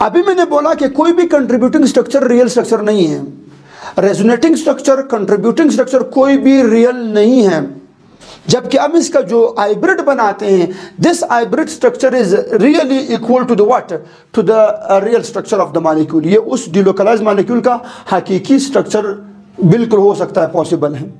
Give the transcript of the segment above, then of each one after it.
अभी मैंने बोला कि कोई भी कंट्रीब्यूटिंग स्ट्रक्चर रियल स्ट्रक्चर नहीं है। रेजोनेटिंग स्ट्रक्चर कंट्रीब्यूटिंग स्ट्रक्चर कोई भी रियल नहीं है। जबकि हम इसका जो हाइब्रिड बनाते हैं this hybrid structure is really equal to the what to the real structure of the molecule ये उस डिलोकलाइज मालिक्यूल का हकीकी स्ट्रक्चर बिल्कुल हो सकता है पॉसिबल है।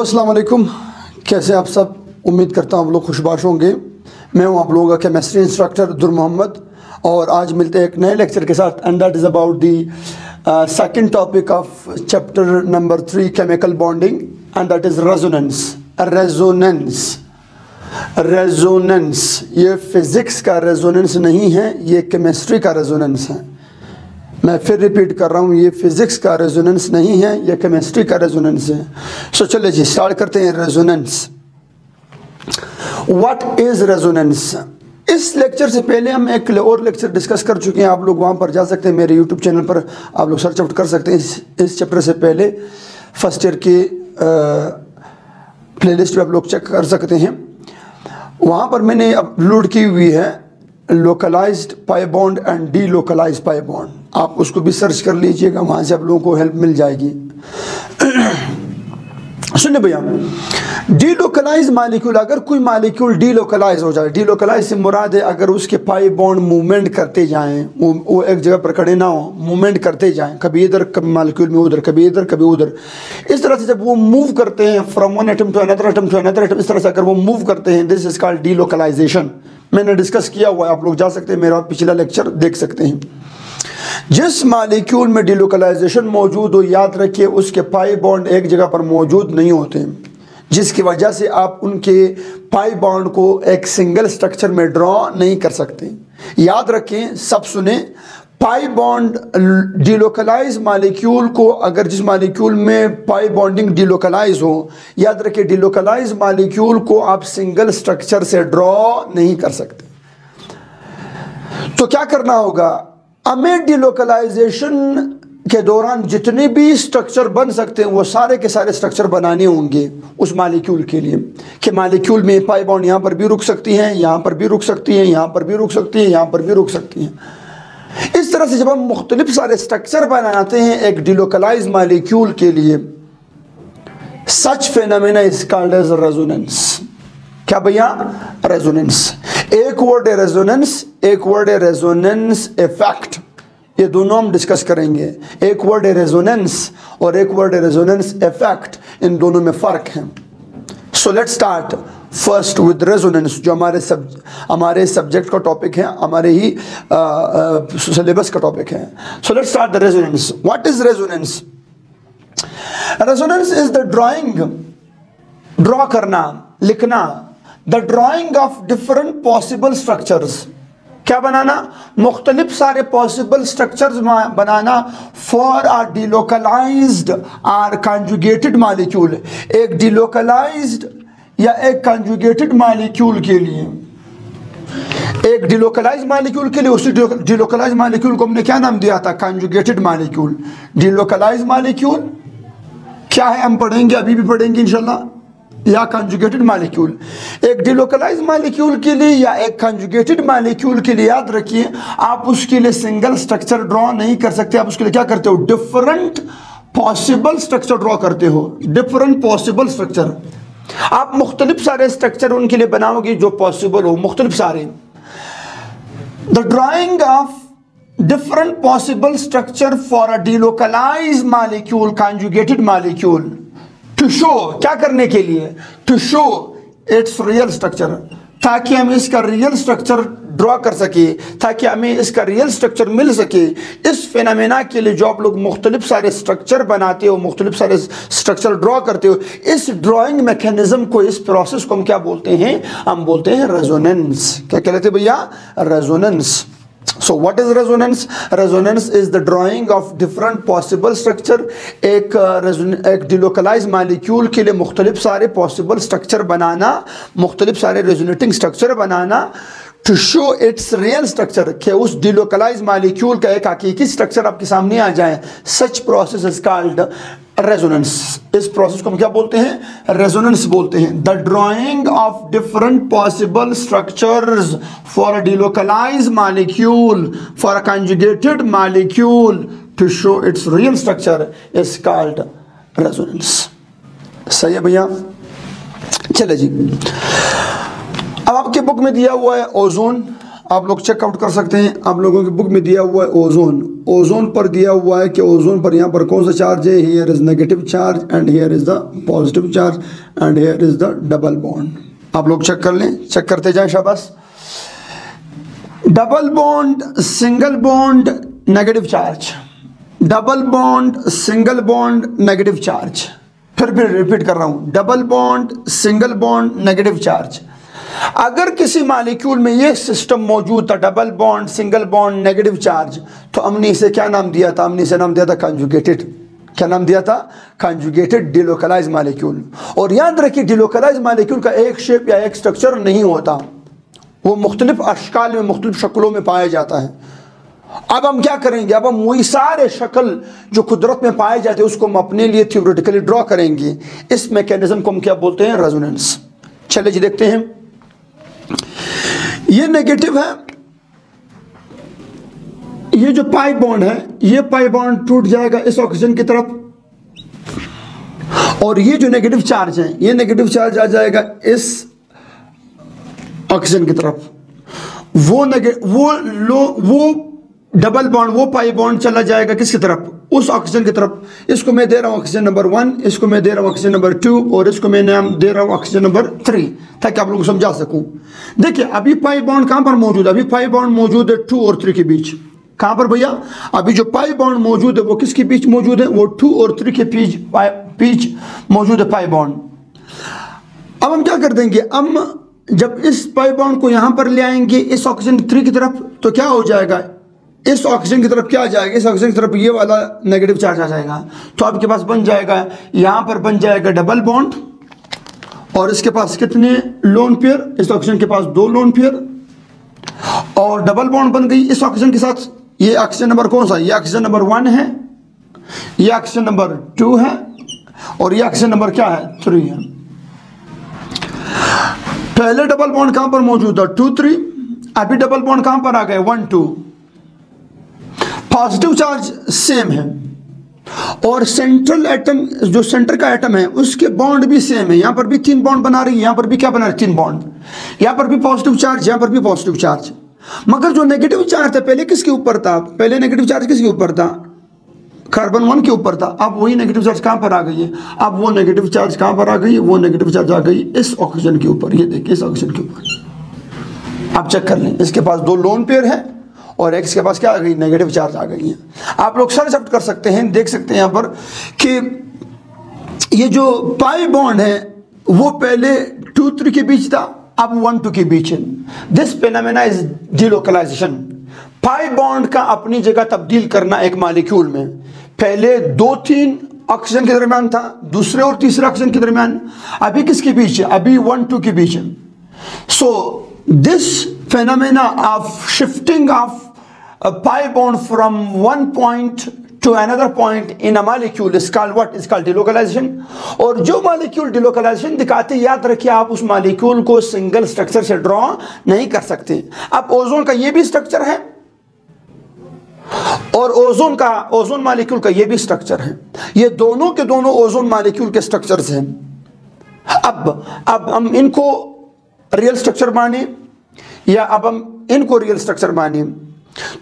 हेलो, अस्सलाम वालेकुम। कैसे आप सब? उम्मीद करता हूँ आप लोग खुशबाश होंगे। मैं हूँ आप लोगों का केमिस्ट्री इंस्ट्रक्टर दुर मोहम्मद। और आज मिलते हैं एक नए लेक्चर के साथ। And that is about the second topic of chapter number three chemical bonding and that is resonance resonance resonance ये फिज़िक्स का रेजोनेंस नहीं है, ये केमिस्ट्री का रेजोनेंस है। मैं फिर रिपीट कर रहा हूँ ये फिज़िक्स का रेजोनेंस नहीं है ये केमिस्ट्री का रेजोनेंस है। सो so, चलिए जी स्टार्ट करते हैं रेजोनेंस व्हाट इज़ रेजोनेंस इस लेक्चर से पहले हम एक और लेक्चर डिस्कस कर चुके हैं। आप लोग वहाँ पर जा सकते हैं मेरे यूट्यूब चैनल पर आप लोग सर्च आउट कर सकते हैं। इस चैप्टर से पहले फ़र्स्ट ईयर की प्लेलिस्ट पे आप लोग चेक कर सकते हैं। वहाँ पर मैंने अपलोड की हुई है localised pi bond and delocalise pi bond आप उसको भी सर्च कर लीजिएगा वहाँ से आप लोगों को हेल्प मिल जाएगी। सुनिए भैया डीलोकलाइज मालिक्यूल अगर कोई मालिक्यूल डीलोकलाइज हो जाए डीलोकलाइज से मुराद है अगर उसके पाई बॉन्ड मूवमेंट करते जाएँ वो, वो एक जगह पर खड़े ना हो मूवमेंट करते जाएँ कभी इधर कभी मालिक्यूल में उधर कभी इधर कभी उधर। इस तरह से जब वो मूव करते हैं from one atom to another atom to another atom इस तरह से अगर वो मूव करते हैं दिस इज़ कॉल्ड डीलोकलाइजेशन मैंने डिस्कस किया हुआ है आप लोग जा सकते हैं मेरा पिछला लेक्चर देख सकते हैं। जिस मालिक्यूल में डिलोकलाइजेशन मौजूद हो, याद रखिए, उसके पाई बॉन्ड एक जगह पर मौजूद नहीं होते, जिसकी वजह से आप उनके पाई बॉन्ड को एक सिंगल स्ट्रक्चर में ड्रॉ नहीं कर सकते। याद रखें, सब सुने, पाई बॉन्ड डिलोकलाइज मालिक्यूल को अगर जिस मालिक्यूल में पाई बॉन्डिंग डिलोकलाइज हो, याद रखिए, डिलोकलाइज मालिक्यूल को आप सिंगल स्ट्रक्चर से ड्रॉ नहीं कर सकते। तो क्या करना होगा? हमें डिलोकलाइजेशन के दौरान जितने भी स्ट्रक्चर बन सकते हैं, वो सारे के सारे स्ट्रक्चर बनाने होंगे उस मालिक्यूल के लिए। कि मालिक्यूल में पाई बॉन्ड यहाँ पर भी रुक सकती हैं, यहाँ पर भी रुक सकती हैं, यहाँ पर भी रुक सकती हैं, यहाँ पर भी रुक सकती हैं। इस तरह से जब हम मुख्तलिफ़ सारे स्ट्रक्चर बनाते हैं एक डिलोकलाइज मालिक्यूल के लिए such phenomena is called as resonance क्या भैया? रेजोनेंस एक वर्ड है रेजोनेंस एक वर्ड है रेजोनेंस इफ़ेक्ट ये दोनों हम डिस्कस करेंगे. एक वर्ड है रेजोनेंस और एक वर्ड है रेजोनेंस इफ़ेक्ट इन दोनों में फ़र्क है. So let start first with resonance जो हमारे सब हमारे सब्जेक्ट का टॉपिक है, हमारे ही सिलेबस का टॉपिक है. So let start the resonance what is resonance resonance is the drawing draw करना, लिखना the drawing of different possible structures क्या बनाना? मुख्तलिफ़ सारे possible structures banana for are delocalised are conjugated molecule एक डिलोकलाइज्ड या एक कंजुगेटेड मालिक्यूल के लिए. एक डिलोकलाइज मालिक्यूल के लिए, उसी डिलोकलाइज मालिक्यूल को हमने क्या नाम दिया था? कंजुगेटेड मालिक्यूल डिलोकलाइज मालिक्यूल क्या है? हम पढ़ेंगे, अभी भी पढ़ेंगे, इंशाल्लाह। या कंजुगेटेड मालिक्यूल एक डिलोकलाइज मालिक्यूल के लिए या एक कंजुगेटेड मालिक्यूल के लिए याद रखिए, आप उसके लिए सिंगल स्ट्रक्चर ड्रॉ नहीं कर सकते। आप उसके लिए क्या करते हो? डिफरेंट पॉसिबल स्ट्रक्चर ड्रॉ करते हो। डिफरेंट पॉसिबल स्ट्रक्चर आप मुख्तलिफ़ सारे स्ट्रक्चर उनके लिए बनाओगे जो पॉसिबल हो। मुख्तलिफ़ सारे। The drawing of different possible structure for a delocalized molecule, conjugated molecule. To show क्या करने के लिए? To show its real structure ताकि हम इसका रियल स्ट्रक्चर ड्रॉ कर सके, ताकि हमें इसका रियल स्ट्रक्चर मिल सके, इस फिनमिना के लिए जो आप लोग मुख्तलिफ़ सारे स्ट्रक्चर बनाते हो, मुख्तलिफ़ सारे स्ट्रक्चर ड्रॉ करते हो, इस ड्राइंग मैकेनिज्म को, इस प्रोसेस को हम क्या बोलते हैं? हम बोलते हैं रेजोनेंस क्या कहते हैं भैया? Resonance so what is resonance resonance is the drawing of different possible structure एक uh, एक डिलोकलाइज मालिक्यूल के लिए मुख्तलिफ़ सारे पॉसिबल स्ट्रक्चर बनाना, मुख्तलिफ़ सारे resonating structure banana to show its real structure कि उस डिलोकलाइज मालिक्यूल का एक हकीकी स्ट्रक्चर आपके सामने आ जाए। Such process is called resonance इस प्रोसेस को हम क्या बोलते हैं? रेजोनेंस बोलते हैं। The drawing of different possible structures for delocalise molecule for conjugated molecule to show its real structure is called resonance सही है भैया? चले जी। अब आपके बुक में दिया हुआ है ओजोन आप लोग चेकआउट कर सकते हैं। आप लोगों की बुक में दिया हुआ है ओजोन ओजोन पर दिया हुआ है कि ओजोन पर यहाँ पर कौन सा चार्ज है? Here is negative charge and here is the positive charge and here is the double bond आप लोग चेक कर लें। चेक करते जाए शाबाश। Double bond single bond negative charge double bond single bond negative charge फिर फिर रिपीट कर रहा हूँ। Double bond single bond negative charge अगर किसी मालिक्यूल में ये सिस्टम मौजूद था double bond single bond negative charge तो हमने इसे क्या नाम दिया था? हमने इसे नाम दिया था कंजुगेटेड क्या नाम दिया था? कंजुगेटेड डिलोकलाइज मालिक्यूल और याद रखिए डिलोकलाइज मालिक्यूल का एक शेप या एक स्ट्रक्चर नहीं होता। वो मुख्तलिफ़ अशकाल में, मुख्तलिफ़ शक्लों में पाया जाता है। अब हम क्या करेंगे? अब हम वही सारे शक्ल जो कुदरत में पाए जाते हैं, उसको हम अपने लिए थ्योरेटिकली ड्रॉ करेंगे। इस मैकेनिज्म को हम क्या बोलते हैं? रेजोनेंस चले जी, देखते हैं। ये नेगेटिव है। ये जो पाई बॉन्ड है, ये पाई बॉन्ड टूट जाएगा इस ऑक्सीजन की तरफ़। और ये जो नेगेटिव चार्ज है, ये नेगेटिव चार्ज आ जाएगा इस ऑक्सीजन की तरफ़। वो वो लो वो डबल बॉन्ड वो पाई बॉन्ड चला जाएगा किसकी तरफ़? उस ऑक्सीजन की तरफ़। इसको मैं दे रहा हूँ ऑक्सीजन नंबर वन इसको मैं दे रहा हूँ ऑक्सीजन नंबर टू और इसको मैं नाम दे रहा हूँ ऑक्सीजन नंबर थ्री ताकि आप लोगों को समझा सकूँ। देखिए, अभी पाई बॉन्ड कहाँ पर मौजूद है? अभी पाई बॉन्ड मौजूद है टू और थ्री के बीच। कहाँ पर भैया? अभी जो पाई बाउंड मौजूद है, वो किसके बीच मौजूद है? वो टू और थ्री के बीच बीच मौजूद है पाई बॉन्ड अब हम क्या कर देंगे? हम जब इस पाई बॉन्ड को यहाँ पर ले आएँगे, इस ऑक्सीजन थ्री की तरफ़ तो क्या हो जाएगा? इस ऑक्सीजन की तरफ़ क्या जाएगा? इस ऑक्सीजन की तरफ़ ये वाला नेगेटिव चार्ज आ जाएगा। तो आपके पास बन जाएगा, यहाँ पर बन जाएगा डबल बॉन्ड और इसके पास कितने लोन पेयर इस ऑक्सीजन के पास दो लोन पेयर और डबल बॉन्ड बन गई इस ऑक्सीजन के साथ। ये ऑक्सीजन नंबर कौन सा? ये ऑक्सीजन नंबर वन है, ये ऑक्सीजन नंबर टू है, और ये ऑक्सीजन नंबर क्या है? थ्री है। पहले डबल बॉन्ड कहाँ पर मौजूद है टू थ्री अभी डबल बॉन्ड कहाँ पर आ गए? One two positive charge same है। और सेंट्रल एटम जो सेंटर का एटम है, उसके बॉन्ड भी सेम है। यहाँ पर भी तीन बॉन्ड बना रही है, यहाँ पर भी क्या बना रही है? तीन बॉन्ड यहाँ पर भी पॉजिटिव चार्ज यहाँ पर भी पॉजिटिव चार्ज मगर जो नेगेटिव चार्ज था, पहले किसके ऊपर था? पहले नेगेटिव चार्ज किसके ऊपर था? कार्बन वन के ऊपर था। अब वही नेगेटिव चार्ज कहाँ पर आ गई है? अब वो नेगेटिव चार्ज कहाँ पर आ गई है? वो नेगेटिव चार्ज आ गई इस ऑक्सीजन के ऊपर। ये देखिए इस ऑक्सीजन के ऊपर। आप चेक कर लें। इसके पास दो लोन पेयर है। और एक्स के पास क्या आ गई? नेगेटिव चार्ज आ गई है। आप लोग सर्च अप कर सकते हैं, देख सकते हैं यहाँ पर कि ये जो पाई बॉन्ड है, वो पहले टू थ्री के बीच था, अब वन टू के बीच है। This phenomena is delocalisation pi bond का अपनी जगह तब्दील करना एक मालिक्यूल में। पहले दो तीन ऑक्सीजन के दरमियान था, दूसरे और तीसरे ऑक्सीजन के दरमियान। अभी किसके बीच है? अभी वन टू के बीच है। So this phenomena of shifting of a pi bond from one point to another point in a molecule is called what is called delocalization और जो molecule delocalization दिखाते याद रखिए आप उस molecule को single structure से draw नहीं कर सकते अब ओजोन का ये भी स्ट्रक्चर है और ओजोन का ओजोन मालिक्यूल का ये भी स्ट्रक्चर है ये दोनों के दोनों ओजोन मालिक्यूल के स्ट्रक्चर्स हैं अब अब हम इनको रियल स्ट्रक्चर माने या अब हम इनको रियल स्ट्रक्चर माने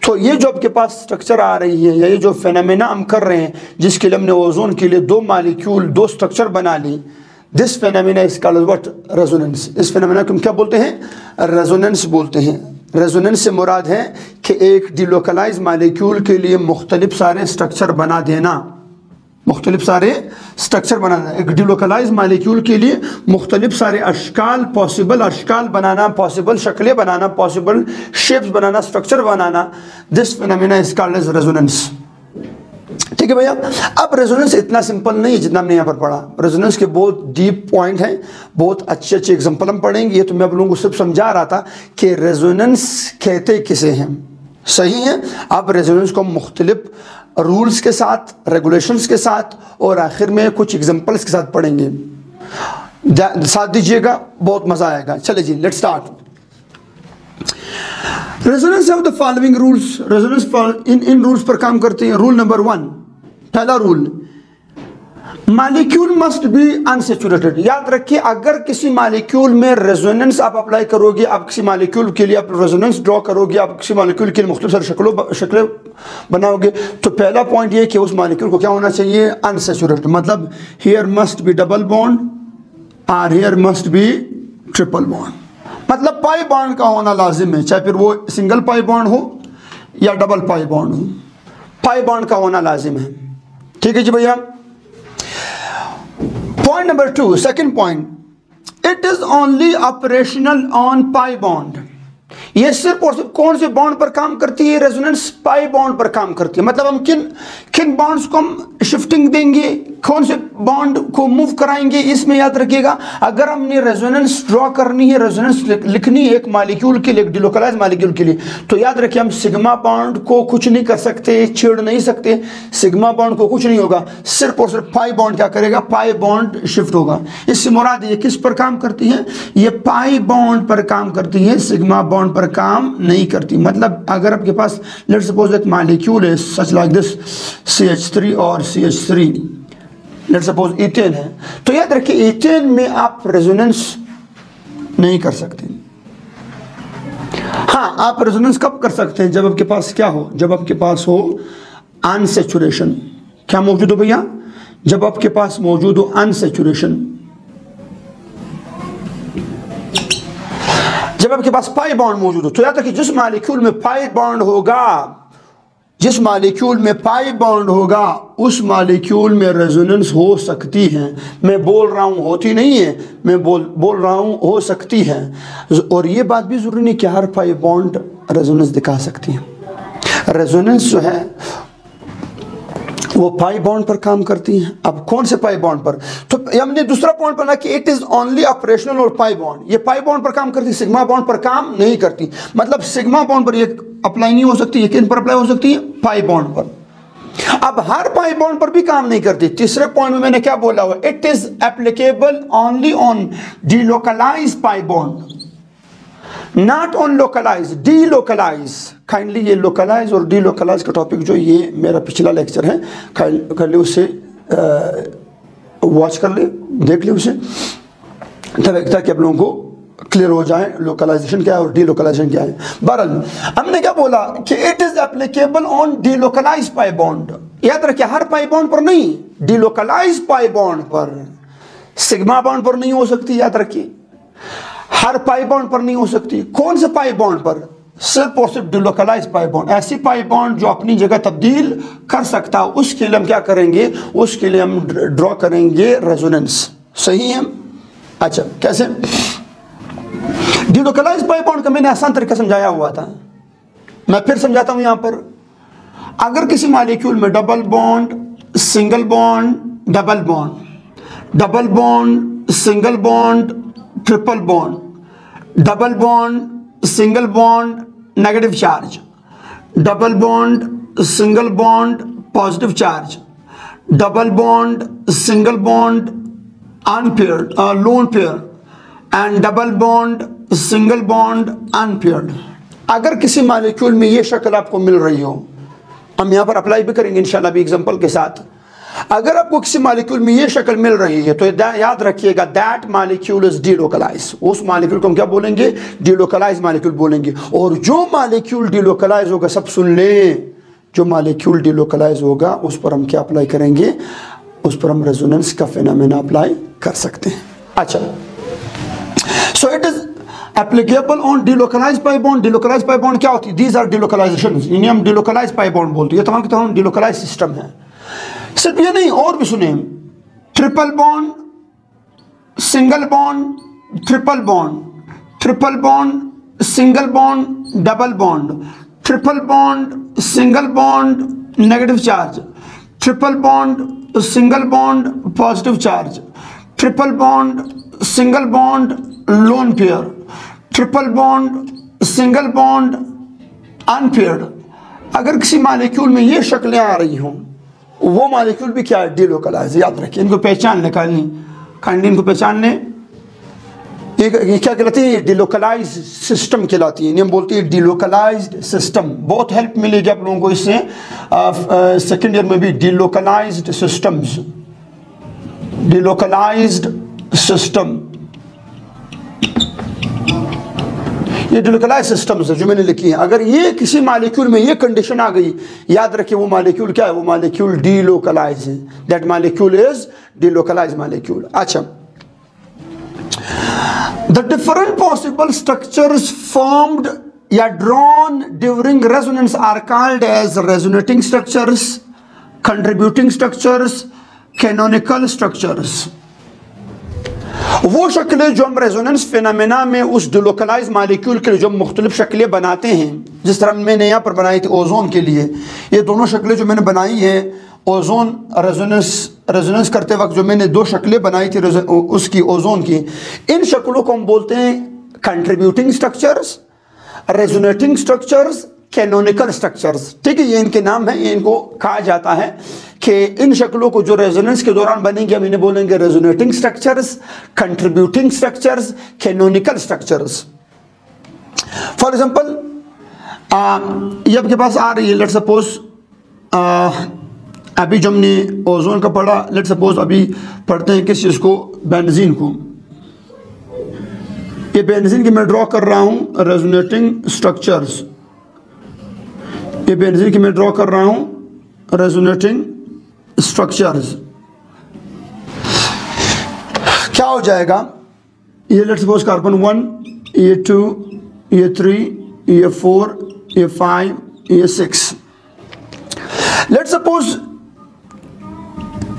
तो ये जो आपके पास स्ट्रक्चर आ रही है या ये जो फेनामिना हम कर रहे हैं, जिसके लिए हमने ओजोन के लिए दो मालिक्यूल दो स्ट्रक्चर बना ली this phenomena is called what resonance इस फेनामिना को हम क्या बोलते हैं? रेजोनेंस बोलते हैं। रेजोनेंस से मुराद है कि एक डिलोकलाइज मालिक्यूल के लिए मुख्तलिफ़ सारे स्ट्रक्चर बना देना। मुख्तलिफ़ सारे स्ट्रक्चर बनाना एक डिलोकलाइज मालिक्यूल के लिए मुख्तलिफ़ सारे अशकाल पॉसिबल अशकाल बनाना पॉसिबल शक्लें बनाना पॉसिबल शेप्स बनाना structure banana. This phenomena is called as resonance ठीक है भैया, अब रेजोनेंस इतना सिंपल नहीं है जितना हमने यहाँ पर पढ़ा। रेजोनेंस के बहुत डीप पॉइंट हैं, बहुत अच्छे अच्छे एग्ज़ाम्पल हम पढ़ेंगे। ये तो मैं आप लोगों को सिर्फ़ समझा रहा था कि रेजोनेंस कहते किसे हैं। सही है? अब रेजोनेंस को मुख्तलिफ़ रूल्स के साथ रेगुलेशंस के साथ और आखिर में कुछ एग्जांपल्स के साथ पढ़ेंगे। साथ दीजिएगा, बहुत मज़ा आएगा। चले जी let start resonance of the following rules resonance इन इन रूल्स पर काम करते हैं। रूल नंबर वन पहला rule molecule must be unsaturated याद रखिए, अगर किसी मालिक्यूल में रेजोनेंस आप अप्लाई करोगे, आप किसी मालिक्यूल के लिए आप रेजोनेंस ड्रॉ करोगे, आप किसी मालिक्यूल के लिए मुख्तु शक्लों शक्लें बनाओगे तो पहला पॉइंट ये कि उस मालिक्यूल को क्या होना चाहिए? अनसेचुरेटेड मतलब here must be double bond or here must be triple bond मतलब पाई बॉन्ड का होना लाजिम है, चाहे फिर वो सिंगल पाई बॉन्ड हो या डबल पाई बॉन्ड हो। पाई बॉन्ड का होना लाजिम है। ठीक है जी भैया? Point number two, second point. It is only operational on pi bond. ये सिर्फ़ और सिर्फ़ कौन से बॉन्ड पर काम करती है? रेजोनेंस पाई बॉन्ड पर काम करती है। मतलब हम किन किन बॉन्ड्स को हम शिफ्टिंग देंगे? कौन से बॉन्ड को मूव कराएँगे? इसमें याद रखिएगा, अगर हमने रेजोनेंस ड्रॉ करनी है रेजोनेंस लिखनी है एक मालिक्यूल के लिए डिलोकलाइज मालिक्यूल के लिए तो याद रखिए हम सिग्मा बॉन्ड को कुछ नहीं कर सकते, छेड़ नहीं सकते। सिग्मा बॉन्ड को कुछ नहीं होगा। सिर्फ़ और सिर्फ़ पाई बॉन्ड क्या करेगा? पाई बॉन्ड शिफ्ट होगा। इससे मुराद ये किस पर काम करती है? ये पाई बॉन्ड पर काम करती है सिग्मा बॉन्ड पर काम नहीं करती। मतलब अगर आपके पास लेट सपोज़ एक मालिक्यूल है such like this C H three और C H three let suppose ethane है तो याद रखिए इथेन में आप रेजोनेंस नहीं कर सकते। हाँ आप रेजोनेंस कब कर सकते हैं? जब आपके पास क्या हो? जब आपके पास हो अनसेचुरेशन क्या मौजूद हो भैया? जब आपके पास मौजूद हो अनसेचुरेशन जब आपके पास पाई बॉन्ड मौजूद हो तो याद रखिए, जिस मालिक्यूल में पाई बॉन्ड होगा, जिस मालिक्यूल में पाई बॉन्ड होगा, उस मालिक्यूल में रेजोनेंस हो सकती है। मैं बोल रहा हूँ, होती नहीं है, मैं बोल बोल रहा हूँ, हो सकती है। और ये बात भी ज़रूरी नहीं कि हर पाई बॉन्ड रेजोनेंस दिखा सकती है। रेजोनेंस जो है वो पाई बॉन्ड पर काम करती हैं। अब कौन से पाई बॉन्ड पर? तो हमने दूसरा पॉइंट पढ़ा कि इट इज़ ओनली ऑपरेशनल और पाई बॉन्ड ये पाई बॉन्ड पर काम करती सिग्मा बॉन्ड पर काम नहीं करती। मतलब सिग्मा बॉन्ड पर ये अप्लाई नहीं हो सकती, ये किन पर अप्लाई हो सकती है? पाई बॉन्ड पर। अब हर पाई बॉन्ड पर भी काम नहीं करती। तीसरे पॉइंट में मैंने क्या बोला हुआ? It is applicable only on delocalise pi bond not on localise delocalise kindly ये लोकलाइज और डी लोकलाइज का टॉपिक जो ये मेरा पिछला लेक्चर है कर ले उसे वॉच कर ले देख ले उसे तब ताकि आप लोगों को क्लियर हो जाए लोकलाइजेशन क्या है और डी लोकलाइजेशन क्या है बहरल हमने क्या बोला कि it is applicable on delocalise pi bond याद रखिए हर पाई बॉन्ड पर नहीं डी लोकलाइज पाई बॉन्ड पर सिग्मा बॉन्ड पर नहीं हो सकती याद रखिए हर पाई बॉन्ड पर नहीं हो सकती। कौन से पाई बॉन्ड पर? सिर्फ़ और सिर्फ़ डिलोकलाइज पाई बॉन्ड। ऐसी पाई बॉन्ड जो अपनी जगह तब्दील कर सकता है, उसके लिए हम क्या करेंगे? उसके लिए हम ड्रॉ करेंगे रेजोनेंस सही है? अच्छा कैसे? डिलोकलाइज पाई बॉन्ड का मैंने आसान तरीका समझाया हुआ था। मैं फिर समझाता हूँ यहाँ पर। अगर किसी मालिक्यूल में double bond single bond double bond double bond single bond triple bond double bond, single bond, negative charge. Double bond, single bond, positive charge. Double bond, single bond unpaired lone pair and double bond, single bond unpaired अगर किसी molecule में ये शक्ल आपको मिल रही हो, हम यहाँ पर अप्लाई भी करेंगे, इंशाल्लाह भी एग्जांपल के साथ। अगर आपको किसी मालिक्यूल में ये शक्ल मिल रही है तो याद रखिएगा दैट मालिक्यूल इज़ डीलोकलाइज उस मालिक्यूल को हम क्या बोलेंगे? डीलोकलाइज मालिक्यूल बोलेंगे। और जो मालिक्यूल डीलोकलाइज होगा, सब सुन लें। जो मालिक्यूल डीलोकलाइज होगा, उस पर हम क्या अप्लाई करेंगे? उस पर हम रेजोनेंस का फिनोमेना अप्लाई कर सकते हैं। अच्छा। So it is applicable on delocalise pi bond delocalise pi bond क्या होती है? दीज आर डिलोकलाइजेशन इन्हें हम डिलोकलाइज पाई बॉन्ड बोलते हैं। तमाम के तमाम डिलोकलाइज सिस्टम है। सिर्फ़ ये नहीं, और भी सुने triple bond single bond triple bond triple bond single bond double bond triple bond single bond negative charge triple bond single bond positive charge triple bond single bond lone pair triple bond single bond unpaired अगर किसी molecule में ये शक्लें आ रही हों वो molecule भी क्या है? डिलोकलाइज याद रखिए इनको पहचान लें काइंडली काइंडली इनको पहचान लें ये, क्या कहलाती है? डिलोकलाइज सिस्टम कहलाती है। हम बोलते हैं डिलोकलाइज सिस्टम बहुत हेल्प मिलेगी आप लोगों को इससे। सेकेंड ईयर में भी डिलोकलाइज सिस्टम्स डिलोकलाइज्ड सिस्टम ये डिलोकलाइज सिस्टम्स है जो मैंने लिखी है, अगर ये किसी मालिक्यूल में ये कंडीशन आ गई, याद रखिए वो मालिक्यूल क्या है? वो मालिक्यूल डीलोकलाइज है। That molecule is delocalise molecule अच्छा। The different possible structures formed या drawn during resonance are called as resonating structures contributing structures canonical structures वो शक्लें जो हम रेजोनेंस फिनमिना में उस डिलोकलाइज मालिक्यूल के लिए जो मुख्तलिफ़ शक्लें बनाते हैं, जिस तरह मैंने यहाँ पर बनाई थी ओजोन के लिए, ये दोनों शक्लें जो मैंने बनाई है ओजोन रेजोनेंस रेजोनेंस करते वक्त जो मैंने दो शक्लें बनाई थी उसकी ओजोन की, इन शक्लों को हम बोलते हैं contributing structures resonating structures canonical structures ठीक है, ये इनके नाम है इनको कहा जाता है। कि इन शक्लों को जो रेजोनेंस के दौरान बनेंगे, हम इन्हें बोलेंगे resonating structures contributing structures canonical structures for example ये आपके पास आ रही है लेट सपोज़ अभी जो हमने ओजोन का पढ़ा लेट सपोज़ अभी पढ़ते हैं किस चीज़ को? बेंजीन को. ये बेंजीन की मैं ड्रॉ कर रहा हूँ रेजोनेटिंग स्ट्रक्चर्स ये बेनजीन की मैं ड्रॉ कर रहा हूँ रेजोनेटिंग स्ट्रक्चर्स क्या हो जाएगा? ये लेट सपोज़ कार्बन वन ये टू ये थ्री ये फोर ये फाइव ये सिक्स लेट सपोज़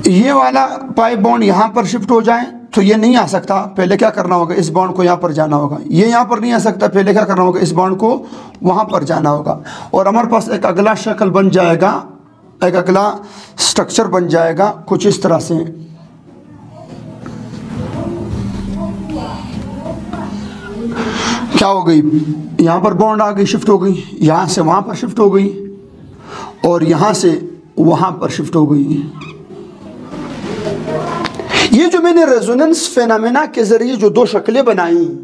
ये वाला पाइप बॉन्ड यहाँ पर शिफ्ट हो जाए तो ये नहीं आ सकता। पहले क्या करना होगा? इस बॉन्ड को यहाँ पर जाना होगा। ये यहाँ पर नहीं आ सकता। पहले क्या करना होगा? इस बॉन्ड को वहाँ पर जाना होगा। और हमारे पास एक अगला शक्ल बन जाएगा। एक अगला स्ट्रक्चर बन जाएगा, कुछ इस तरह से। क्या हो गई? यहाँ पर बॉन्ड आ गई शिफ्ट हो गई। यहाँ से वहाँ पर शिफ्ट हो गई। और यहाँ से वहाँ पर शिफ्ट हो गई। ये जो मैंने रेजोनेंस फेनामिना के ज़रिए जो दो शक्लें बनाई,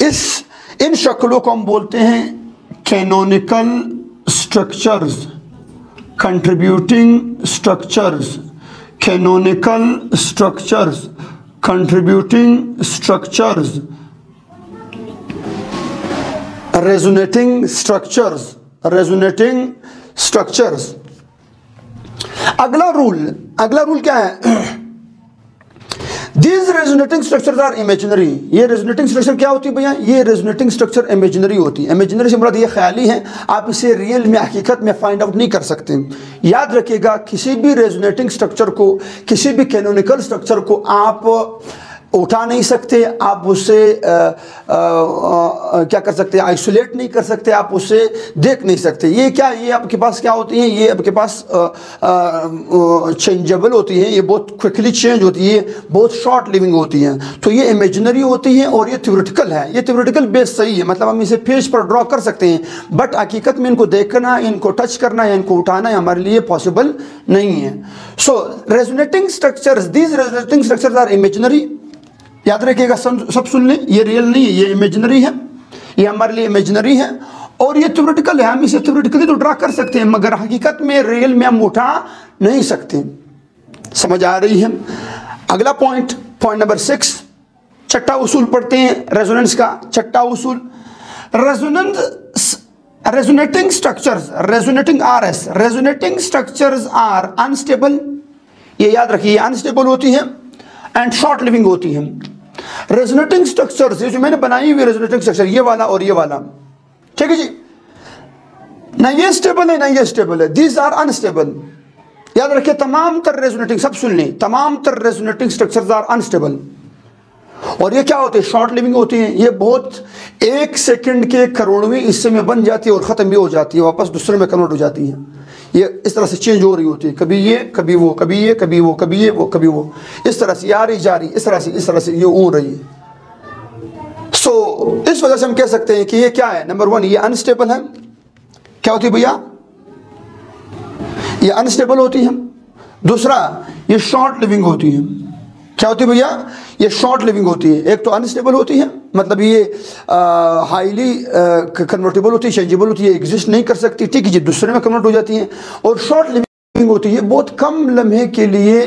इस, इन शक्लों को हम बोलते हैं canonical structures contributing structures canonical structures contributing structures resonating structures resonating structures अगला रूल अगला रूल क्या है these resonating structure are imaginary ये रेजोनेटिंग स्ट्रक्चर क्या होती है भैया? ये रेजोनेटिंग स्ट्रक्चर इमेजनरी होती है। इमेजनरी से मुराद ये ख्याली है, आप इसे रियल में, हकीकत में फाइंड आउट नहीं कर सकते। याद रखिएगा, किसी भी रेजोनेटिंग स्ट्रक्चर को, किसी भी कैनोनिकल स्ट्रक्चर को आप उठा नहीं सकते, आप उससे क्या कर सकते आइसोलेट नहीं कर सकते, आप उससे देख नहीं सकते। ये क्या, ये आपके पास क्या होती हैं? ये आपके पास चेंजेबल होती हैं, ये बहुत क्विकली चेंज होती है बहुत शॉर्ट लिविंग होती हैं। तो ये इमेजनरी होती हैं और ये थ्योरेटिकल है। ये थ्योरेटिकल बेस सही है मतलब हम इसे पेज पर ड्रॉ कर सकते हैं बट हकीकत में इनको देखना, इनको टच करना या इनको उठाना हमारे लिए पॉसिबल नहीं है। So resonating structures these resonating structures are imaginary याद रखिएगा सब सुन लें, ये रियल नहीं है, ये इमेजनरी है, ये हमारे लिए इमेजनरी है, और ये थ्योरेटिकल है, हम इसे थ्योरेटिकली तो ड्रा कर सकते हैं, मगर हकीकत में रियल में हम उठा नहीं सकते। समझ आ रही है? अगला पॉइंट पॉइंट नंबर सिक्स छठा उसूल पढ़ते हैं रेजोनेंस का छठा उसूल। Resonance resonating structures, resonating rs resonating structures are unstable ये याद रखिए अनस्टेबल होती है एंड शॉर्ट लिविंग होती है। रेजोनेटिंग स्ट्रक्चर्स ये जो मैंने बनाई हुई रेजोनेटिंग स्ट्रक्चर ये वाला और ये वाला। ठीक है जी? ना ये स्टेबल है ना ये स्टेबल है। दीज आर अनस्टेबल याद रखिए, तमाम तर रेजोनेटिंग सब सुन लें। तमाम तर रेजोनेटिंग स्ट्रक्चर्स आर अनस्टेबल और ये क्या होते हैं? शॉर्ट लिविंग होती हैं। ये बहुत एक सेकंड के करोड़वीं हिस्से में बन जाती है और ख़त्म भी हो जाती है। वापस दूसरे में कन्वर्ट हो जाती है। ये इस तरह से चेंज हो रही होती है। कभी ये कभी वो कभी ये कभी वो कभी ये वो कभी वो। इस तरह से आ रही जा रही इस तरह से इस तरह से ये उड़ रही है। सो so, इस वजह से हम कह सकते हैं कि ये क्या है? नंबर वन ये अनस्टेबल है। क्या होती है भैया? ये अनस्टेबल होती है। दूसरा ये शॉर्ट लिविंग होती है। क्या होती है भैया? ये शॉर्ट लिविंग होती है। एक तो अनस्टेबल होती है मतलब ये हाईली कन्वर्टेबल होती है चेंजेबल होती है एग्जिस्ट नहीं कर सकती। ठीक है जी दूसरे में कन्वर्ट हो जाती है। और शॉर्ट लिविंग होती है बहुत कम लम्हे के लिए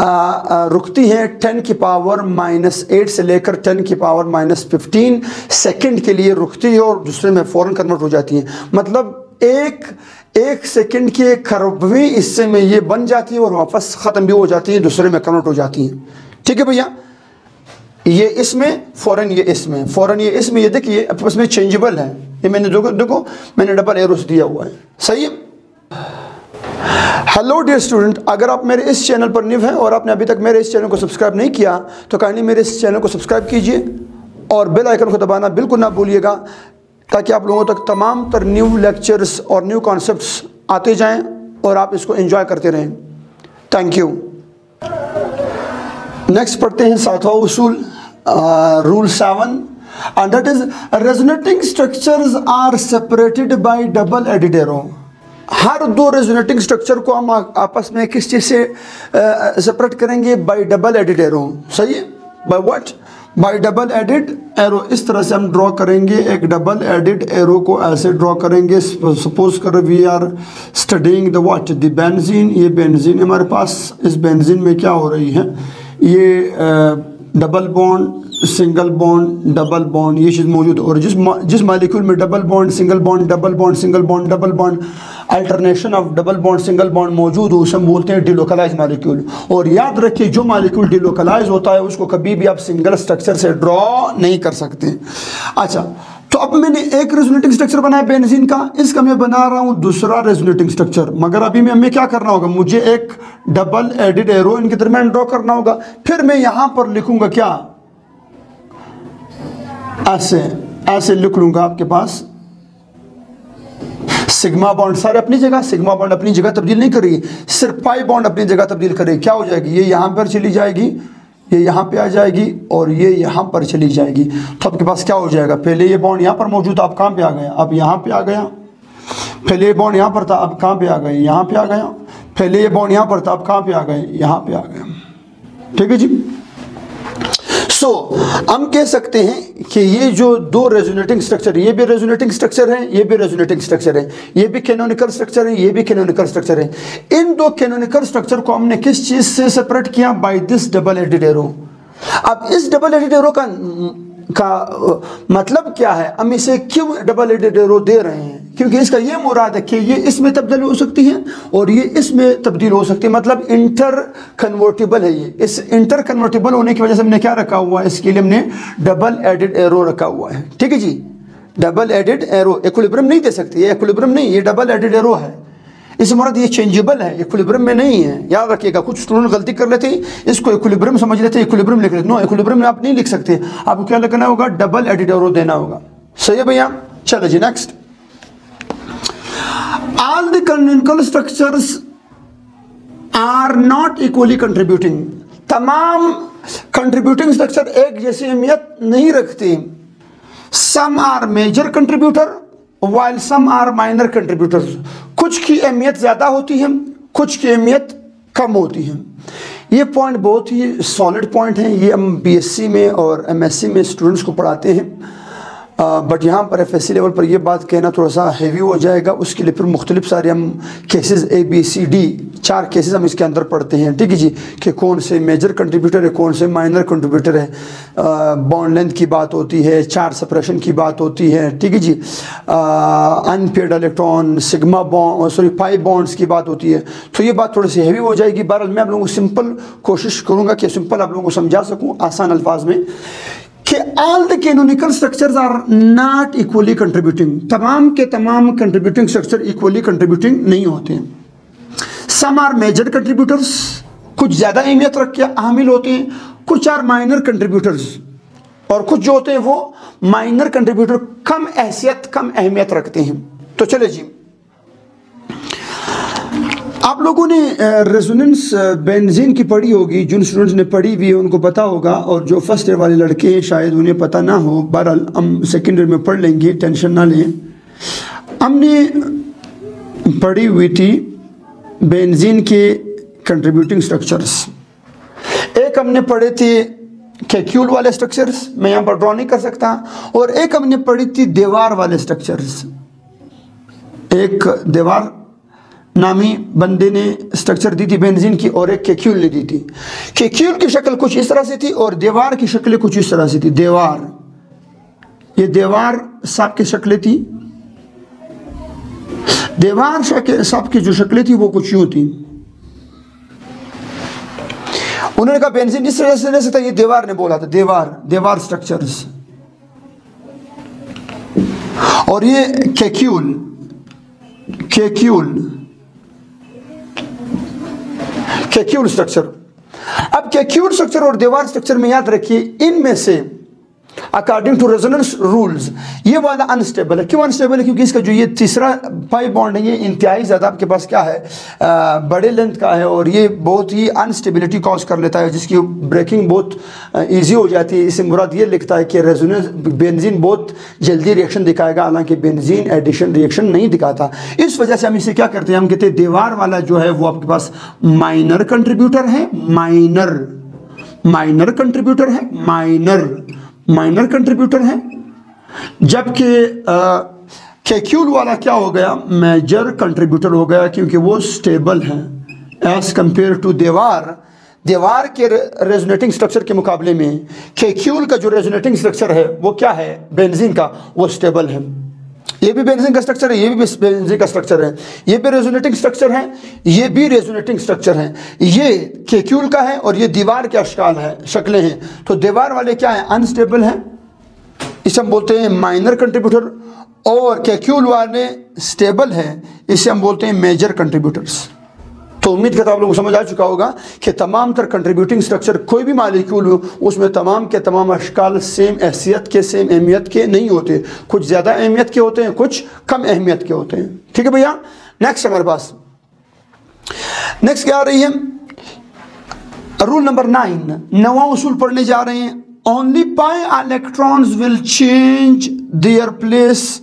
आ, आ, रुकती है। टेन की पावर माइनस एट से लेकर टेन की पावर माइनस फिफ्टीन सेकेंड के लिए रुकती है और दूसरे में फ़ौरन कन्वर्ट हो जाती है। मतलब एक एक सेकंड के खरबवीं हिस्से में ये बन जाती है और वापस ख़त्म भी हो जाती है दूसरे में कन्वर्ट हो जाती हैं। ठीक है भैया? ये इसमें, फ़ौरन ये इसमें, फ़ौरन ये इसमें, ये देखिए अब इसमें चेंजेबल है। ये मैंने देखो देखो, मैंने डबल एरोस दिया हुआ है। सही है? हेलो डियर स्टूडेंट अगर आप मेरे इस चैनल पर न्यू हैं और आपने अभी तक मेरे इस चैनल को सब्सक्राइब नहीं किया तो काइंडली मेरे इस चैनल को सब्सक्राइब कीजिए और बेल आइकन को दबाना बिल्कुल ना भूलिएगा, ताकि आप लोगों तक तमाम तर न्यू लेक्चर्स और न्यू कॉन्सेप्ट्स आते जाएँ और आप इसको एंजॉय करते रहें। थैंक यू नेक्स्ट पढ़ते हैं सातवां उसूल rule seven that is, resonating structures are separated by double added arrow हर दो रेजोनेटिंग स्ट्रक्चर को हम आपस में किस चीज़ से सेपरेट करेंगे? बाय डबल एडिड एरो सही है? By what by double added arrow इस तरह से हम ड्रॉ करेंगे एक डबल एडिड एरो को ऐसे ड्रॉ करेंगे। सपोज़ कर we are studying the what the benzene ये बेंजीन हमारे पास, इस बेंजीन में क्या हो रही है? ये double bond single bond double bond ये चीज़ मौजूद और जिस जिस मालिक्यूल में double bond single bond double bond single bond double bond alternation of double bond single bond मौजूद हो, उसे हम बोलते हैं डिलोकलाइज मालिक्यूल और याद रखिए, जो मालिक्यूल डिलोकलाइज होता है, उसको कभी भी आप सिंगल स्ट्रक्चर से ड्रॉ नहीं कर सकते। अच्छा तो अब मैंने एक रेजोनेटिंग स्ट्रक्चर बनाया बेनजीन का। इसका मैं बना रहा हूँ दूसरा रेजोनेटिंग स्ट्रक्चर मगर अभी मैं हमें क्या करना होगा? मुझे एक डबल एडिड एरो इनके दरमियान ड्रॉ करना होगा। फिर मैं यहाँ पर लिखूँगा क्या? ऐसे ऐसे लिख लूँगा आपके पास। सिग्मा बॉन्ड सारे अपनी जगह सिग्मा बॉन्ड अपनी जगह तब्दील नहीं करेगी सिर्फ़ पाई बॉन्ड अपनी जगह तब्दील करेगी क्या हो जाएगी? ये यहाँ पर चली जाएगी। ये यहाँ पे आ जाएगी और ये यहाँ पर चली जाएगी। तो आपके पास क्या हो जाएगा? पहले ये बॉन्ड यहाँ पर मौजूद था आप कहाँ पे आ गए अब यहाँ पे आ गया। पहले ये बॉन्ड यहाँ पर था, अब कहाँ पे आ गए? यहाँ पे आ गया। पहले ये बॉन्ड यहाँ पर था, अब कहाँ पे आ गए? यहाँ पे आ गए ठीक है जी? सो so, हम कह सकते हैं कि ये जो दो रेजोनेटिंग स्ट्रक्चर ये भी रेजोनेटिंग स्ट्रक्चर है ये भी रेजोनेटिंग स्ट्रक्चर है। ये भी कैनोनिकल स्ट्रक्चर है ये भी कैनोनिकल स्ट्रक्चर है। इन दो कैनोनिकल स्ट्रक्चर को हमने किस चीज़ से सेपरेट किया? By this double added arrow अब इस डबल एडिड एरो का का मतलब क्या है? हम इसे क्यों डबल एडेड एरो दे रहे हैं? क्योंकि इसका ये मुराद है कि ये इसमें तब्दील हो सकती है और ये इसमें तब्दील हो सकती है। मतलब इंटर कन्वर्टेबल है ये। इस इंटर कन्वर्टेबल होने की वजह से हमने क्या रखा हुआ है? इसके लिए हमने डबल एडेड एरो रखा हुआ है। ठीक है जी? डबल एडेड एरो इक्विलिब्रियम नहीं दे सकती ये इक्विलिब्रियम नहीं, ये डबल एडेड एरो है। इस मरद ये चेंजेबल है इक्विलिब्रियम में नहीं है। याद रखिएगा, कुछ स्टूडेंट गलती कर लेते हैं, इसको इक्विलिब्रियम समझ लेते हैं इक्विलिब्रियम लिख लेते नो इक्विलिब्रियम में आप नहीं लिख सकते। आपको क्या लिखना होगा? डबल एडिटोरो देना होगा। सही है भैया? चलो जी next all the canonical structures are not equally contributing तमाम कंट्रीब्यूटिंग स्ट्रक्चर एक जैसी अहमियत नहीं रखती। Some are major contributor while some are minor contributors कुछ की अहमियत ज़्यादा होती है, कुछ की अहमियत कम होती है। ये पॉइंट बहुत ही सॉलिड पॉइंट है। ये हम बीएससी में और एमएससी में स्टूडेंट्स को पढ़ाते हैं। बट यहाँ पर एफ़ लेवल पर यह बात कहना थोड़ा सा हैवी हो जाएगा। उसके लिए फिर मुख्तलिफ़ सारे हम cases A B C D चार केसेस हम इसके अंदर पढ़ते हैं। ठीक है जी? कि कौन से मेजर कंट्रीब्यूटर है, कौन से माइनर कंट्रीब्यूटर है। बॉन्ड लेंथ की बात होती है, चार सप्रेशन की बात होती है। ठीक है जी? Unpaired electron sigma bond sorry five bonds की बात होती है। तो ये बात थोड़ी सी हैवी हो जाएगी। बहरहाल मैं आप लोगों को सिंपल कोशिश करूँगा कि सिंपल आप लोगों को समझा सकूँ आसान अल्फाज में। कि all the canonical structures are not equally contributing तमाम के तमाम कंट्रीब्यूटिंग स्ट्रक्चर इक्वली कंट्रीब्यूटिंग नहीं होते हैं। सम आर मेजर कंट्रीब्यूटर्स कुछ ज़्यादा अहमियत रख के हामिल होते हैं, कुछ आर माइनर कंट्रीब्यूटर्स और कुछ जो होते हैं वो माइनर कंट्रीब्यूटर कम हैसियत, कम अहमियत रखते हैं। तो चले जी। आप लोगों ने रेजोनेंस बेंजीन की पढ़ी होगी, जिन स्टूडेंट्स ने पढ़ी हुई है, उनको पता होगा, और जो फ़र्स्ट ईयर वाले लड़के हैं, शायद उन्हें पता ना हो, बहरहाल हम सेकेंड ईयर में पढ़ लेंगे टेंशन ना लें। हमने पढ़ी हुई थी बेंजीन के कंट्रीब्यूटिंग स्ट्रक्चर्स एक हमने पढ़े थे कैक्यूल वाले स्ट्रक्चर्स मैं यहाँ पर ड्रॉ नहीं कर सकता, और एक हमने पढ़ी थी दीवार वाले स्ट्रक्चर्स एक दीवार नामी बंदे ने स्ट्रक्चर दी थी बेंजीन की और एक केक्यूल ने दी थी। केक्यूल की शक्ल कुछ इस तरह से थी और दीवार की शक्लें कुछ इस तरह से थी। दीवार। ये दीवार सांप की शक्लें थी। दीवार सांप की जो शक्लें थी वो कुछ यूँ थी। उन्होंने कहा बेंजीन इस तरह से नहीं सकता। ये दीवार ने बोला था। दीवार दीवार स्ट्रक्चर्स और ये केक्यूल केक्यूल। कैक्यूल स्ट्रक्चर अब कैक्यूल स्ट्रक्चर और दीवार स्ट्रक्चर में याद रखिए इनमें से अकॉर्डिंग टू रेजोनेंस रूल्स ये वाला अनस्टेबल है। क्यों अनस्टेबल है? क्योंकि इसका जो ये तीसरा पाई बॉन्ड है ये इंतहाई ज़्यादा आपके पास क्या है? आ, बड़े लेंथ का है और ये बहुत ही अनस्टेबिलिटी कॉज कर लेता है जिसकी ब्रेकिंग बहुत ईजी हो जाती है। इसे मुराद ये लिखता है कि रेजोनेंस बेंजीन बहुत जल्दी रिएक्शन दिखाएगा। हालाँकि बेनजीन एडिशन रिएक्शन नहीं दिखाता। इस वजह से हम इसे क्या करते हैं? हम कहते हैं दीवार वाला जो है वो आपके पास माइनर कंट्रीब्यूटर है। माइनर माइनर कंट्रीब्यूटर है। माइनर माइनर कंट्रीब्यूटर है। जबकि कैक्यूल वाला क्या हो गया? मेजर कंट्रीब्यूटर हो गया क्योंकि वो स्टेबल है। एज कंपेयर टू देवार दीवार के रेजोनेटिंग स्ट्रक्चर के मुकाबले में केक्यूल का जो रेजोनेटिंग स्ट्रक्चर है, वो क्या है? बेंजीन का, वो स्टेबल है। ये भी बेंजीन का स्ट्रक्चर है, ये भी बेंजीन का स्ट्रक्चर है। ये भी रेजोनेटिंग स्ट्रक्चर है, ये भी रेजोनेटिंग स्ट्रक्चर है। ये केक्यूल का है और ये दीवार के अशकाल है, शक्लें हैं। तो दीवार वाले क्या है? अनस्टेबल है। इसे हम बोलते हैं माइनर कंट्रीब्यूटर और कैक्यूल वाले स्टेबल है। इसे हम बोलते हैं मेजर कंट्रीब्यूटर्स तो उम्मीद करता आप लोगों को समझ आ चुका होगा कि तमाम तर कंट्रीब्यूटिंग स्ट्रक्चर कोई भी मालिक्यूल हो उसमें तमाम के तमाम अशकाल सेम हैसियत के सेम अहमियत के नहीं होते। कुछ ज़्यादा अहमियत के होते हैं, कुछ कम अहमियत के होते हैं। ठीक है भैया? नेक्स्ट हमारे पास। नेक्स्ट क्या आ रही है? रूल नंबर नाइन नवा उसूल पढ़ने जा रहे हैं। Only pi electrons will change their place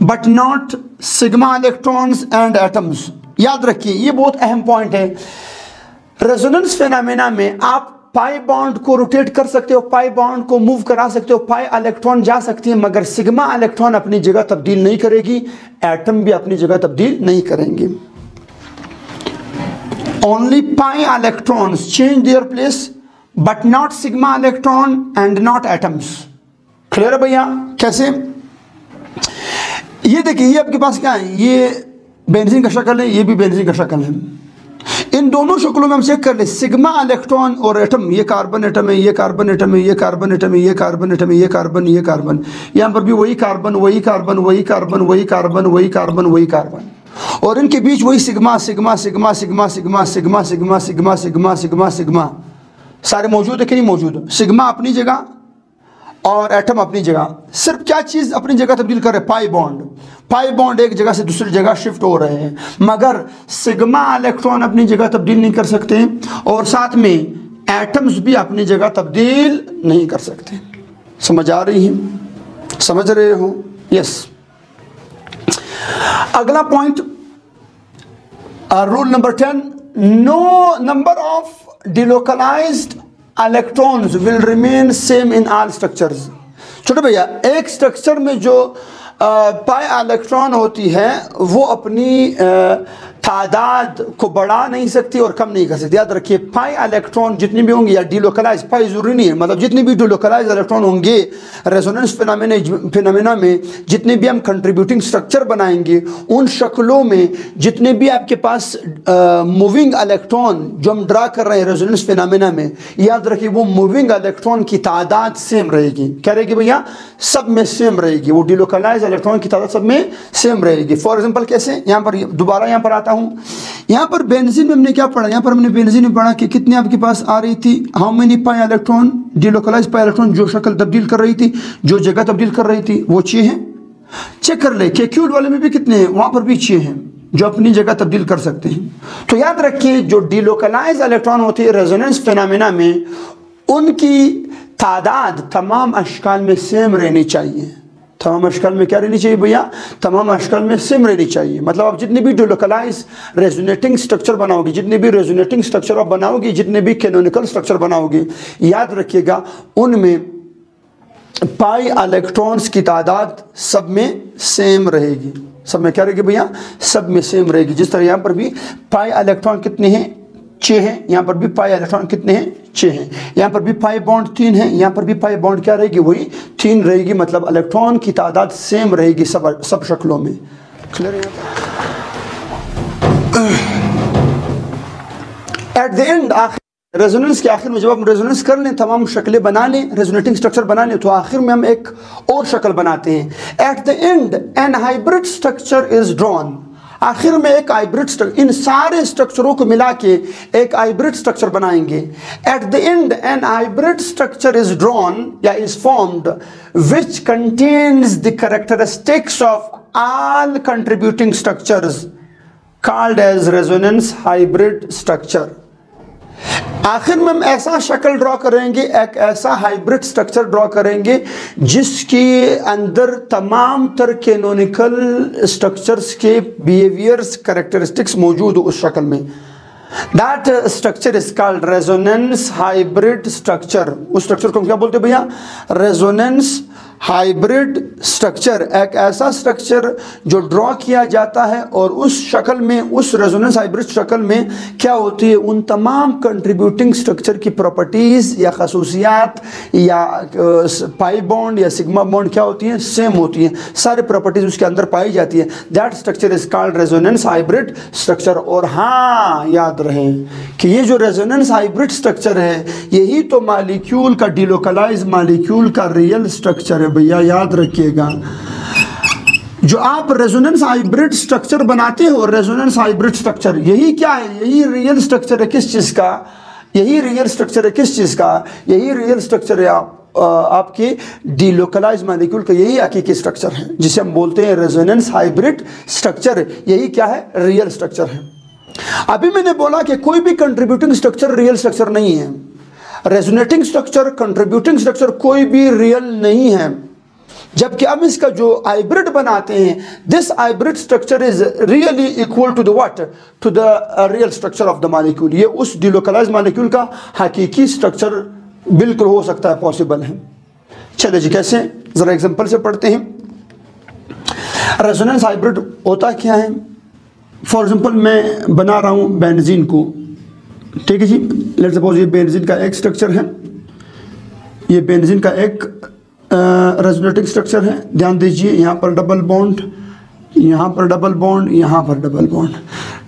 but not sigma electrons and atoms याद रखिए, ये बहुत अहम पॉइंट है। रेजोनेंस फेनामेना में आप पाई बॉन्ड को रोटेट कर सकते हो पाई बॉन्ड को मूव करा सकते हो पाई इलेक्ट्रॉन जा सकती है, मगर सिग्मा इलेक्ट्रॉन अपनी जगह तब्दील नहीं करेगी एटम भी अपनी जगह तब्दील नहीं करेंगे। Only pi electrons change their place but not sigma electron and not atoms clear है भैया? कैसे? ये देखिए, ये आपके पास क्या है? ये बेंजीन का शक्ल है ये भी बेंजीन का शक्ल है इन दोनों शक्लों में हम चेक कर ले सिग्मा इलेक्ट्रॉन और एटम ये कार्बन एटम है ये कार्बन एटम है ये कार्बन एटम है ये कार्बन एटम है ये कार्बन ये कार्बन यहाँ पर भी वही कार्बन वही कार्बन वही कार्बन वही कार्बन वही कार्बन वही कार्बन और इनके बीच वही sigma sigma sigma sigma sigma sigma sigma sigma sigma sigma sigma सारे मौजूद है कि नहीं मौजूद सिग्मा अपनी जगह और एटम अपनी जगह। सिर्फ़ क्या चीज़ अपनी जगह तब्दील कर रहे पाई बॉन्ड पाई बॉन्ड एक जगह से दूसरी जगह शिफ्ट हो रहे हैं। मगर सिग्मा इलेक्ट्रॉन अपनी जगह तब्दील नहीं कर सकते और साथ में एटम्स भी अपनी जगह तब्दील नहीं कर सकते। समझ आ रही है? समझ रहे हो? यस अगला point rule number ten no number of delocalised electrons will remain same in all structures छोटे भैया, एक स्ट्रक्चर में जो पाए इलेक्ट्रॉन होती है, वो अपनी तादाद को बढ़ा नहीं सकती और कम नहीं कर सकती। याद रखिए, पाई इलेक्ट्रॉन जितनी भी होंगे या डिलोकलाइज पाई ज़रूरी नहीं है। मतलब जितनी भी डिलोकलाइज इलेक्ट्रॉन होंगे रेजोनेंस फिनमिना फिनमिना में जितने भी हम कंट्रीब्यूटिंग स्ट्रक्चर बनाएँगे, उन शक्लों में जितने भी आपके पास मूविंग इलेक्ट्रॉन जो हम ड्रा कर रहे हैं रेजोनेंस फिनमिना में, याद रखिए, वो मूविंग इलेक्ट्रॉन की तादाद सेम रहेगी। क्या रहेगी भैया? सब में सेम रहेगी। वो डिलोकलाइज इलेक्ट्रॉन की तादाद सब में सेम रहेगी। फॉर एग्ज़ाम्पल कैसे? यहाँ पर, दोबारा यहाँ पर आता हूँ। यहाँ पर बेंजीन में हमने क्या पढ़ा? यहाँ पर हमने बेंजीन में पढ़ा कि कितने आपके पास आ रही थी how many pi electron delocalise pi electron जो शक्ल तब्दील कर रही थी, जो जगह तब्दील कर रही थी, वो छः हैं? चेक कर ले केक्यूल वाले में भी कितने हैं? वहाँ पर भी छः हैं जो अपनी जगह तब्दील कर सकते हैं। तो याद रखिए, जो डिलोकलाइज इलेक्ट्रॉन होती है रेजोनेंस फिनमिना में, उनकी तादाद तमाम अशकाल में सेम रहनी चाहिए। तमाम अशकल में क्या रहनी चाहिए भैया? तमाम अशकल में सिम रहनी चाहिए। मतलब आप जितनी भी डोलोकलाइज रेजोनेटिंग स्ट्रक्चर बनाओगे, जितने भी रेजोनेटिंग स्ट्रक्चर आप बनाओगे, जितने भी कैनोनिकल स्ट्रक्चर बनाओगे, याद रखिएगा, उनमें पाई इलेक्ट्रॉन्स की तादाद सब में सेम रहेगी। सब में क्या रहेगी भैया? सब में सेम रहेगी। जिस तरह यहाँ पर भी पाई इलेक्ट्रॉन कितने हैं? छः हैं, यहाँ पर भी पाई इलेक्ट्रॉन कितने हैं? छः हैं। यहाँ पर भी पाई बॉन्ड तीन है, यहाँ पर भी पाई बॉन्ड क्या रहेगी? वही तीन रहेगी मतलब इलेक्ट्रॉन की तादाद सेम रहेगी सब सब शक्लों में। क्लियर एट द एंड आखिर रेजोनेंस के आखिर में जब हम रेजोनेंस कर लें, तमाम शक्लें बना लें रेजोनेटिंग स्ट्रक्चर बना लें तो आखिर में हम एक और शक्ल बनाते हैं। At the end an hybrid structure is drawn आखिर में एक हाइब्रिड स्ट्रक्चर इन सारे स्ट्रक्चरों को मिला के एक हाइब्रिड स्ट्रक्चर बनाएँगे। At the end an hybrid structure is drawn या is formed which contains the characteristics of all contributing structures called as resonance hybrid structure आखिर में हम ऐसा शक्ल ड्रॉ करेंगे, एक ऐसा हाइब्रिड स्ट्रक्चर ड्रॉ करेंगे, जिसके अंदर तमाम तर कैनोनिकल स्ट्रक्चर्स के बिहेवियर्स करेक्टरिस्टिक्स मौजूद हो उस शक्ल में। That structure is called resonance hybrid structure उस स्ट्रक्चर को हम क्या बोलते हैं भैया? रेजोनेंस हाइब्रिड स्ट्रक्चर, एक ऐसा स्ट्रक्चर जो ड्रॉ किया जाता है और उस शक्ल में, उस रेजोनेंस हाइब्रिड शक्ल में क्या होती है? उन तमाम कंट्रीब्यूटिंग स्ट्रक्चर की प्रॉपर्टीज़ या खसूसियात या पाई बॉन्ड या सिग्मा बॉन्ड क्या होती हैं? सेम होती हैं। सारे प्रॉपर्टीज़ उसके अंदर पाई जाती है। That structure is called resonance hybrid structure और हाँ याद रहे कि ये जो रेजोनेंस हाइब्रिड स्ट्रक्चर है, यही तो मालिक्यूल का डिलोकलाइज मालिक्यूल का रियल स्ट्रक्चर है भैया, याद रखिएगा। जो आप रेजोनेंस हाइब्रिड स्ट्रक्चर बनाते हो रेजोनेंस हाइब्रिड स्ट्रक्चर यही क्या है? यही रियल स्ट्रक्चर है किस चीज़ का? यही रियल स्ट्रक्चर है किस चीज़ का? यही रियल स्ट्रक्चर है आप आपके डिलोकलाइज मालिक्यूल का यही हकीकी स्ट्रक्चर है, जिसे हम बोलते हैं रेजोनेंस हाइब्रिड स्ट्रक्चर यही क्या है? रियल स्ट्रक्चर है। अभी मैंने बोला कि कोई भी कंट्रीब्यूटिंग स्ट्रक्चर रियल स्ट्रक्चर नहीं है। रेजोनेटिंग स्ट्रक्चर कंट्रीब्यूटिंग स्ट्रक्चर कोई भी रियल नहीं है। जबकि हम इसका जो हाइब्रिड बनाते हैं this hybrid structure is really equal to the what to the real structure of the molecule ये उस डिलोकलाइज मालिक्यूल का हकीकी स्ट्रक्चर बिल्कुल हो सकता है पॉसिबल है। चलिए जी, कैसे? ज़रा एग्जांपल से पढ़ते हैं। रेजोनेंस हाइब्रिड होता क्या है? फॉर एग्ज़ाम्पल मैं बना रहा हूँ बेंजीन को। ठीक है जी लेट सपोज़ ये बेंजीन का एक स्ट्रक्चर है। ये बेंजीन का एक रेजोनेटिक स्ट्रक्चर है। ध्यान दीजिए, यहाँ पर डबल बॉन्ड यहाँ पर डबल बॉन्ड यहाँ पर double bond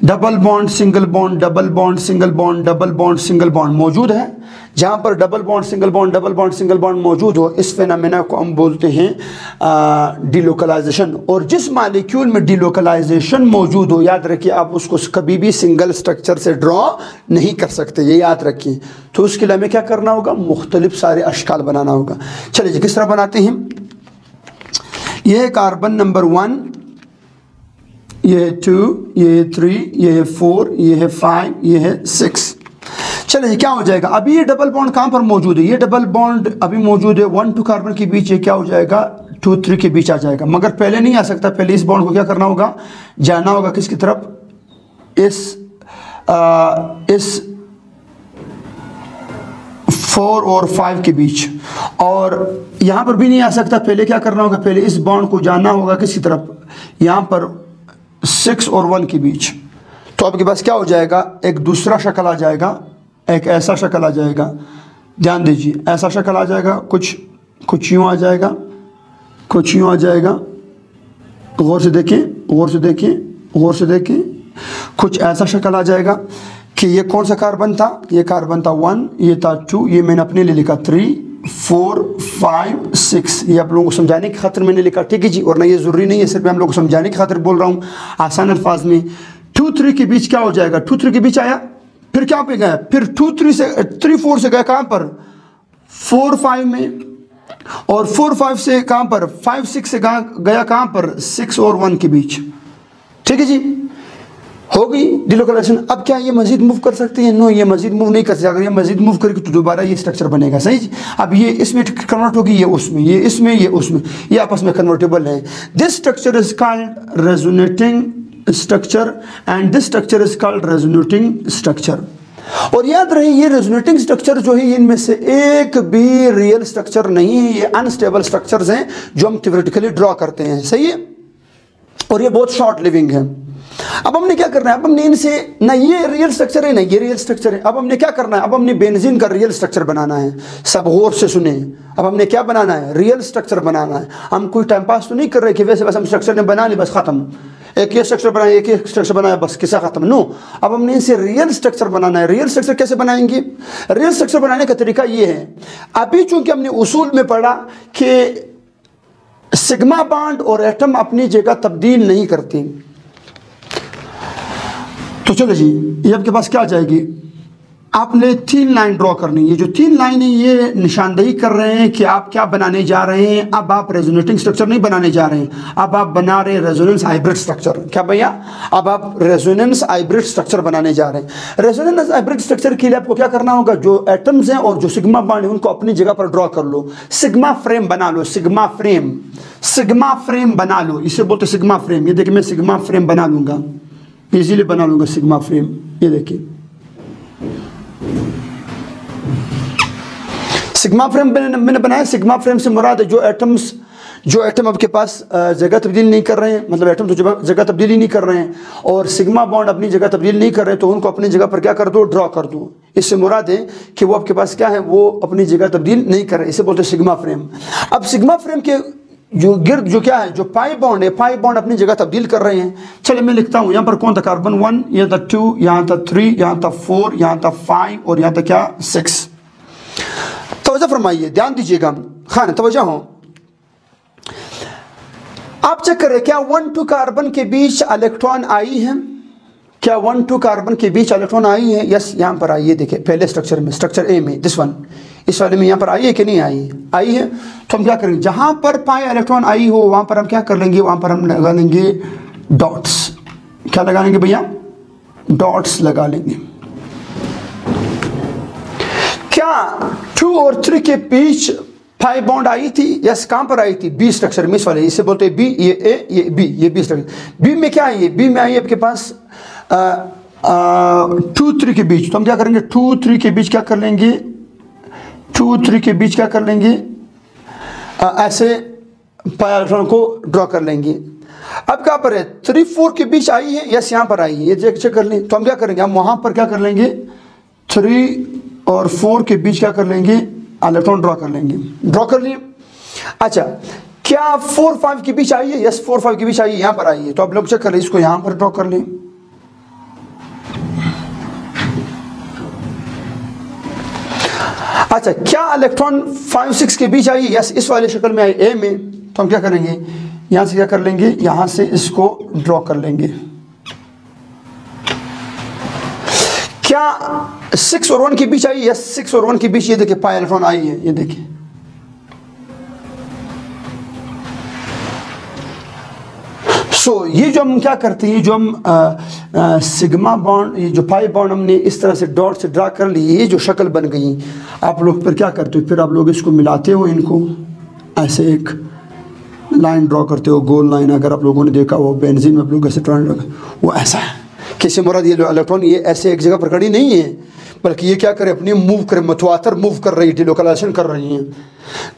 double bond, single bond, double bond, single bond, double bond, single bond मौजूद है। जहाँ पर double bond, single bond, double bond, single bond मौजूद हो, इस फेनामिना को हम बोलते हैं डिलोकलाइजेशन और जिस मालिक्यूल में डिलोकलाइजेशन मौजूद हो, याद रखिए, आप उसको कभी भी सिंगल स्ट्रक्चर से ड्रॉ नहीं कर सकते, ये याद रखिए। तो उसके लिए हमें क्या करना होगा? मुख्तलिफ़ सारे अशकाल बनाना होगा। चलिए किस तरह बनाते हैं? यह कार्बन नंबर वन ये है टू ये है थ्री ये है फोर ये है फाइव ये है सिक्स चलिए क्या हो जाएगा? अभी ये डबल बॉन्ड कहाँ पर मौजूद है? ये डबल बॉन्ड अभी मौजूद है वन टू कार्बन के बीच ये क्या हो जाएगा? टू थ्री के बीच आ जाएगा। मगर पहले नहीं आ सकता पहले इस बॉन्ड को क्या करना होगा? जाना होगा किसकी तरफ़? इस आ, इस फोर और फाइव के बीच। और यहाँ पर भी नहीं आ सकता पहले क्या करना होगा? पहले इस बॉन्ड को जाना होगा किसी तरफ़? यहाँ पर सिक्स और वन के बीच। तो आपके पास क्या हो जाएगा? एक दूसरा शक्ल आ जाएगा, एक ऐसा शक्ल आ जाएगा। ध्यान दीजिए, ऐसा शक्ल आ जाएगा, कुछ कुछ यूँ आ जाएगा, कुछ यूँ आ जाएगा। गौर से देखें, गौर से देखें, गौर से देखें। कुछ ऐसा शक्ल आ जाएगा कि ये कौन सा कार्बन था? ये कार्बन था वन ये था टू ये मैंने अपने लिए लिखा थ्री फोर फाइव सिक्स ये आप लोगों को समझाने की खातिर मैंने लिखा। ठीक है जी और ना ये ज़रूरी नहीं है, सिर्फ़ मैं हम लोग को समझाने की खातिर बोल रहा हूँ। आसान अल्फाज में टू थ्री के बीच क्या हो जाएगा? टू थ्री के बीच आया, फिर क्या पे गया? फिर टू थ्री से थ्री फोर से गया कहाँ पर? फोर फाइव में, और फोर फाइव से कहाँ पर? फाइव सिक्स से गया कहाँ पर? सिक्स और वन के बीच। ठीक है जी? हो गई डिलोकलाइजेशन अब क्या ये मजीद मूव कर सकती है? नो ये मजीद मूव नहीं कर सकती। ये मजीद मूव करेगी तो दोबारा ये स्ट्रक्चर बनेगा। सही जी? अब ये इसमें कन्वर्ट होगी, ये उसमें, ये इसमें, ये उसमें। ये आपस में कन्वर्टेबल है। This structure is called resonating structure and this structure is called resonating structure और याद रहे, ये रेजोनेटिंग स्ट्रक्चर जो है इनमें से एक भी रियल स्ट्रक्चर नहीं है। ये अनस्टेबल स्ट्रक्चर्स हैं जो हम थियोरेटिकली ड्रॉ करते हैं। सही है? और ये बहुत शॉर्ट लिविंग है। अब हमने क्या करना है? अब हमने इनसे, ना ये रियल स्ट्रक्चर है, ना ये रियल स्ट्रक्चर है। अब हमने क्या करना है? अब हमने बेंजीन का रियल स्ट्रक्चर बनाना है। सब गौर से सुने। अब हमने क्या बनाना है? रियल स्ट्रक्चर बनाना है। हम कोई टाइम पास तो नहीं कर रहे कि वैसे बस हम स्ट्रक्चर ने बना ली, बस ख़त्म। एक ये स्ट्रक्चर बनाया, एक ही स्ट्रक्चर बनाया, बस किसा खत्म। नो अब हमने इनसे रियल स्ट्रक्चर बनाना है। रियल स्ट्रक्चर कैसे बनाएँगे? रियल स्ट्रक्चर बनाने का तरीका ये है। अभी चूँकि हमने उसूल में पढ़ा कि सिग्मा बाड और एटम अपनी जगह तब्दील नहीं करती। तो चलो जी, ये आपके पास क्या जाएगी? आपने तीन लाइन ड्रॉ करनी है। जो तीन लाइन है, ये निशानदेही कर रहे हैं कि आप क्या बनाने जा रहे हैं। अब आप रेजोनेटिंग स्ट्रक्चर नहीं बनाने जा रहे हैं। अब आप बना रहे हैं रेजोनेंस हाइब्रिड स्ट्रक्चर क्या भैया? अब आप रेजोनेंस हाइब्रिड स्ट्रक्चर बनाने जा रहे हैं। रेजोनेंस हाइब्रिड स्ट्रक्चर के लिए आपको क्या करना होगा? जो एटम्स हैं और जो सिग्मा बाड है, उनको अपनी जगह पर ड्रॉ कर लो। सिग्मा फ्रेम बना लो सिग्मा फ्रेम सिग्मा फ्रेम बना लो। इसे बोलते सिग्मा फ्रेम ये देखिए, मैं सिग्मा फ्रेम बना लूँगा। इजीली बना लूँगा सिग्मा फ्रेम ये देखिए सिग्मा फ्रेम मैंने बनाया सिग्मा फ्रेम से मुराद है जो एटम्स जो एटम आपके पास जगह तब्दील नहीं कर रहे हैं। मतलब एटम तो जगह तब्दीली नहीं कर रहे हैं। और सिग्मा बॉन्ड अपनी जगह तब्दील नहीं कर रहे हैं तो उनको अपनी जगह पर क्या कर दो? ड्रॉ कर दो। इससे मुराद है कि वो आपके पास क्या है? वो अपनी जगह तब्दील नहीं कर रहे इसे बोलते हैं सिग्मा फ्रेम अब सिग्मा फ्रेम के जो गिर्द जो क्या है, जो पाई बॉन्ड है, पाई बॉन्ड अपनी जगह तब्दील कर रहे हैं। चलिए मैं लिखता हूँ, यहाँ पर कौन था? कार्बन वन ये था टू यहाँ था थ्री यहाँ था फोर यहाँ था फाइव और यहाँ था क्या? सिक्स तोजह फरमाइए, ध्यान दीजिएगा। खान तोजह हो। आप चेक करें क्या वन टू कार्बन के बीच इलेक्ट्रॉन आई है? क्या वन टू कार्बन के बीच इलेक्ट्रॉन आई है? यस यहाँ पर आई है देखिए, पहले स्ट्रक्चर में स्ट्रक्चर ए में दिस वन इस वाले में यहाँ पर आई है कि नहीं आई? आई है। तो हम क्या करेंगे? जहाँ पर पाए इलेक्ट्रॉन आई हो, वहाँ पर हम क्या कर लेंगे? वहाँ पर हम लगा लेंगे डॉट्स क्या लगा लेंगे भैया? डॉट्स लगा लेंगे। क्या टू और थ्री के बीच फाइव बॉन्ड आई थी? यस कहाँ पर आई थी? बी स्ट्रक्चर में इस वाले, इसे बोलते हैं बी ये ए ये बी ये बी स्ट्रक्चर बी में क्या आई है? बी में आई है आपके पास टू थ्री के बीच। तो हम क्या करेंगे? टू थ्री के बीच क्या कर लेंगे? टू थ्री के बीच क्या कर लेंगे? आ, ऐसे इलेक्ट्रॉन को ड्रॉ कर लेंगे। अब क्या पर है? थ्री फोर के बीच आई है यस यहाँ पर आई है। ये चेक चेक कर लें। तो हम क्या करेंगे? हम वहाँ पर क्या कर लेंगे? थ्री और फोर के बीच क्या कर लेंगे? इलेक्ट्रॉन ड्रॉ कर लेंगे। ड्रॉ कर लिए। अच्छा क्या फोर फाइव के बीच आई है? यस फोर फाइव के बीच आई है यहाँ पर आई है। तो आप लोग चेक कर लें इसको यहाँ पर ड्रॉ कर लें। अच्छा क्या इलेक्ट्रॉन फाइव सिक्स के बीच आई? यस इस वाले शक्ल में आई ए में। तो हम क्या करेंगे? यहाँ से क्या कर लेंगे? यहाँ से इसको ड्रॉ कर लेंगे। क्या सिक्स और वन के बीच आई? यस सिक्स और वन के बीच ये देखिए पाई इलेक्ट्रॉन आई है, ये देखिए। सो so, ये जो हम क्या करते हैं जो हम सिग्मा बॉन्ड ये जो पाई बॉन्ड हमने इस तरह से डॉट से ड्रा कर ली ये जो शक्ल बन गई आप लोग फिर क्या करते हो? फिर आप लोग इसको मिलाते हो इनको ऐसे एक लाइन ड्रॉ करते हो गोल लाइन अगर आप लोगों ने देखा वो बेंजीन में आप लोग ऐसे ड्रॉइंग वो ऐसा है। किसी मुराद ये जो इलेक्ट्रॉन ये ऐसे एक जगह पर खड़ी नहीं है बल्कि ये क्या करे अपनी मूव करे मतवातर मूव कर रही डिलोकलाइजेशन कर रही हैं।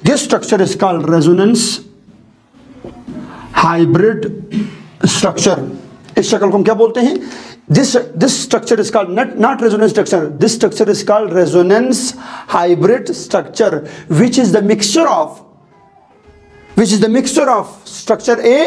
This structure is called resonance hybrid structure इस शक्ल को हम क्या बोलते हैं? This this structure is called not not resonance structure this structure is called resonance hybrid structure which is the mixture of which is the mixture of structure A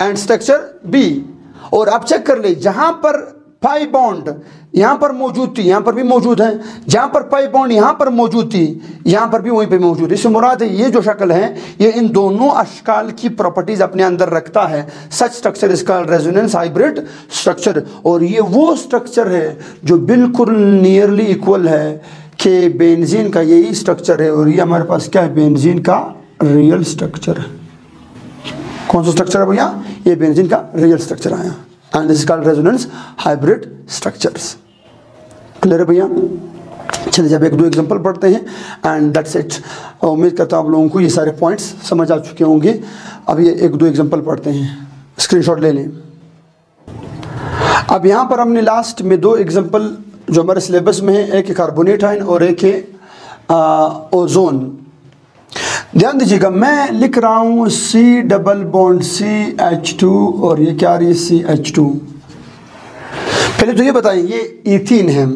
and structure B और आप check कर ले, जहाँ पर pi bond यहाँ पर मौजूद थी, यहाँ पर भी मौजूद है। जहाँ पर पाई बॉन्ड यहाँ पर मौजूद थी, यहाँ पर भी वहीं पे मौजूद। है इससे मुराद है, ये जो शक्ल है, ये इन दोनों अशकाल की प्रॉपर्टीज़ अपने अंदर रखता है। सच स्ट्रक्चर इसका रेजोनेंस हाइब्रिड स्ट्रक्चर और ये वो स्ट्रक्चर है जो बिल्कुल नियरली इक्वल है कि बेनजीन का यही स्ट्रक्चर है और ये हमारे पास क्या है? बेनजीन का रियल स्ट्रक्चर है। कौन सा स्ट्रक्चर है भैया? ये बेनजीन का रियल स्ट्रक्चर आया। And this called resonance hybrid structures clear है भैया? चलिए जब एक दो एग्जांपल पढ़ते हैं एंड दैट्स इट उम्मीद करता हूँ आप लोगों को ये सारे पॉइंट्स समझ आ चुके होंगे। अब ये एक दो एग्जांपल पढ़ते हैं। स्क्रीनशॉट ले लें। अब यहाँ पर हमने लास्ट में दो एग्जांपल जो हमारे सिलेबस में है, एक कार्बोनेट आइन और एक है ओजोन ध्यान दीजिएगा, मैं लिख रहा हूँ C double bond C H two और ये क्या रही है? सी एच टू पहले तो ये बताइए, ये इथिन है।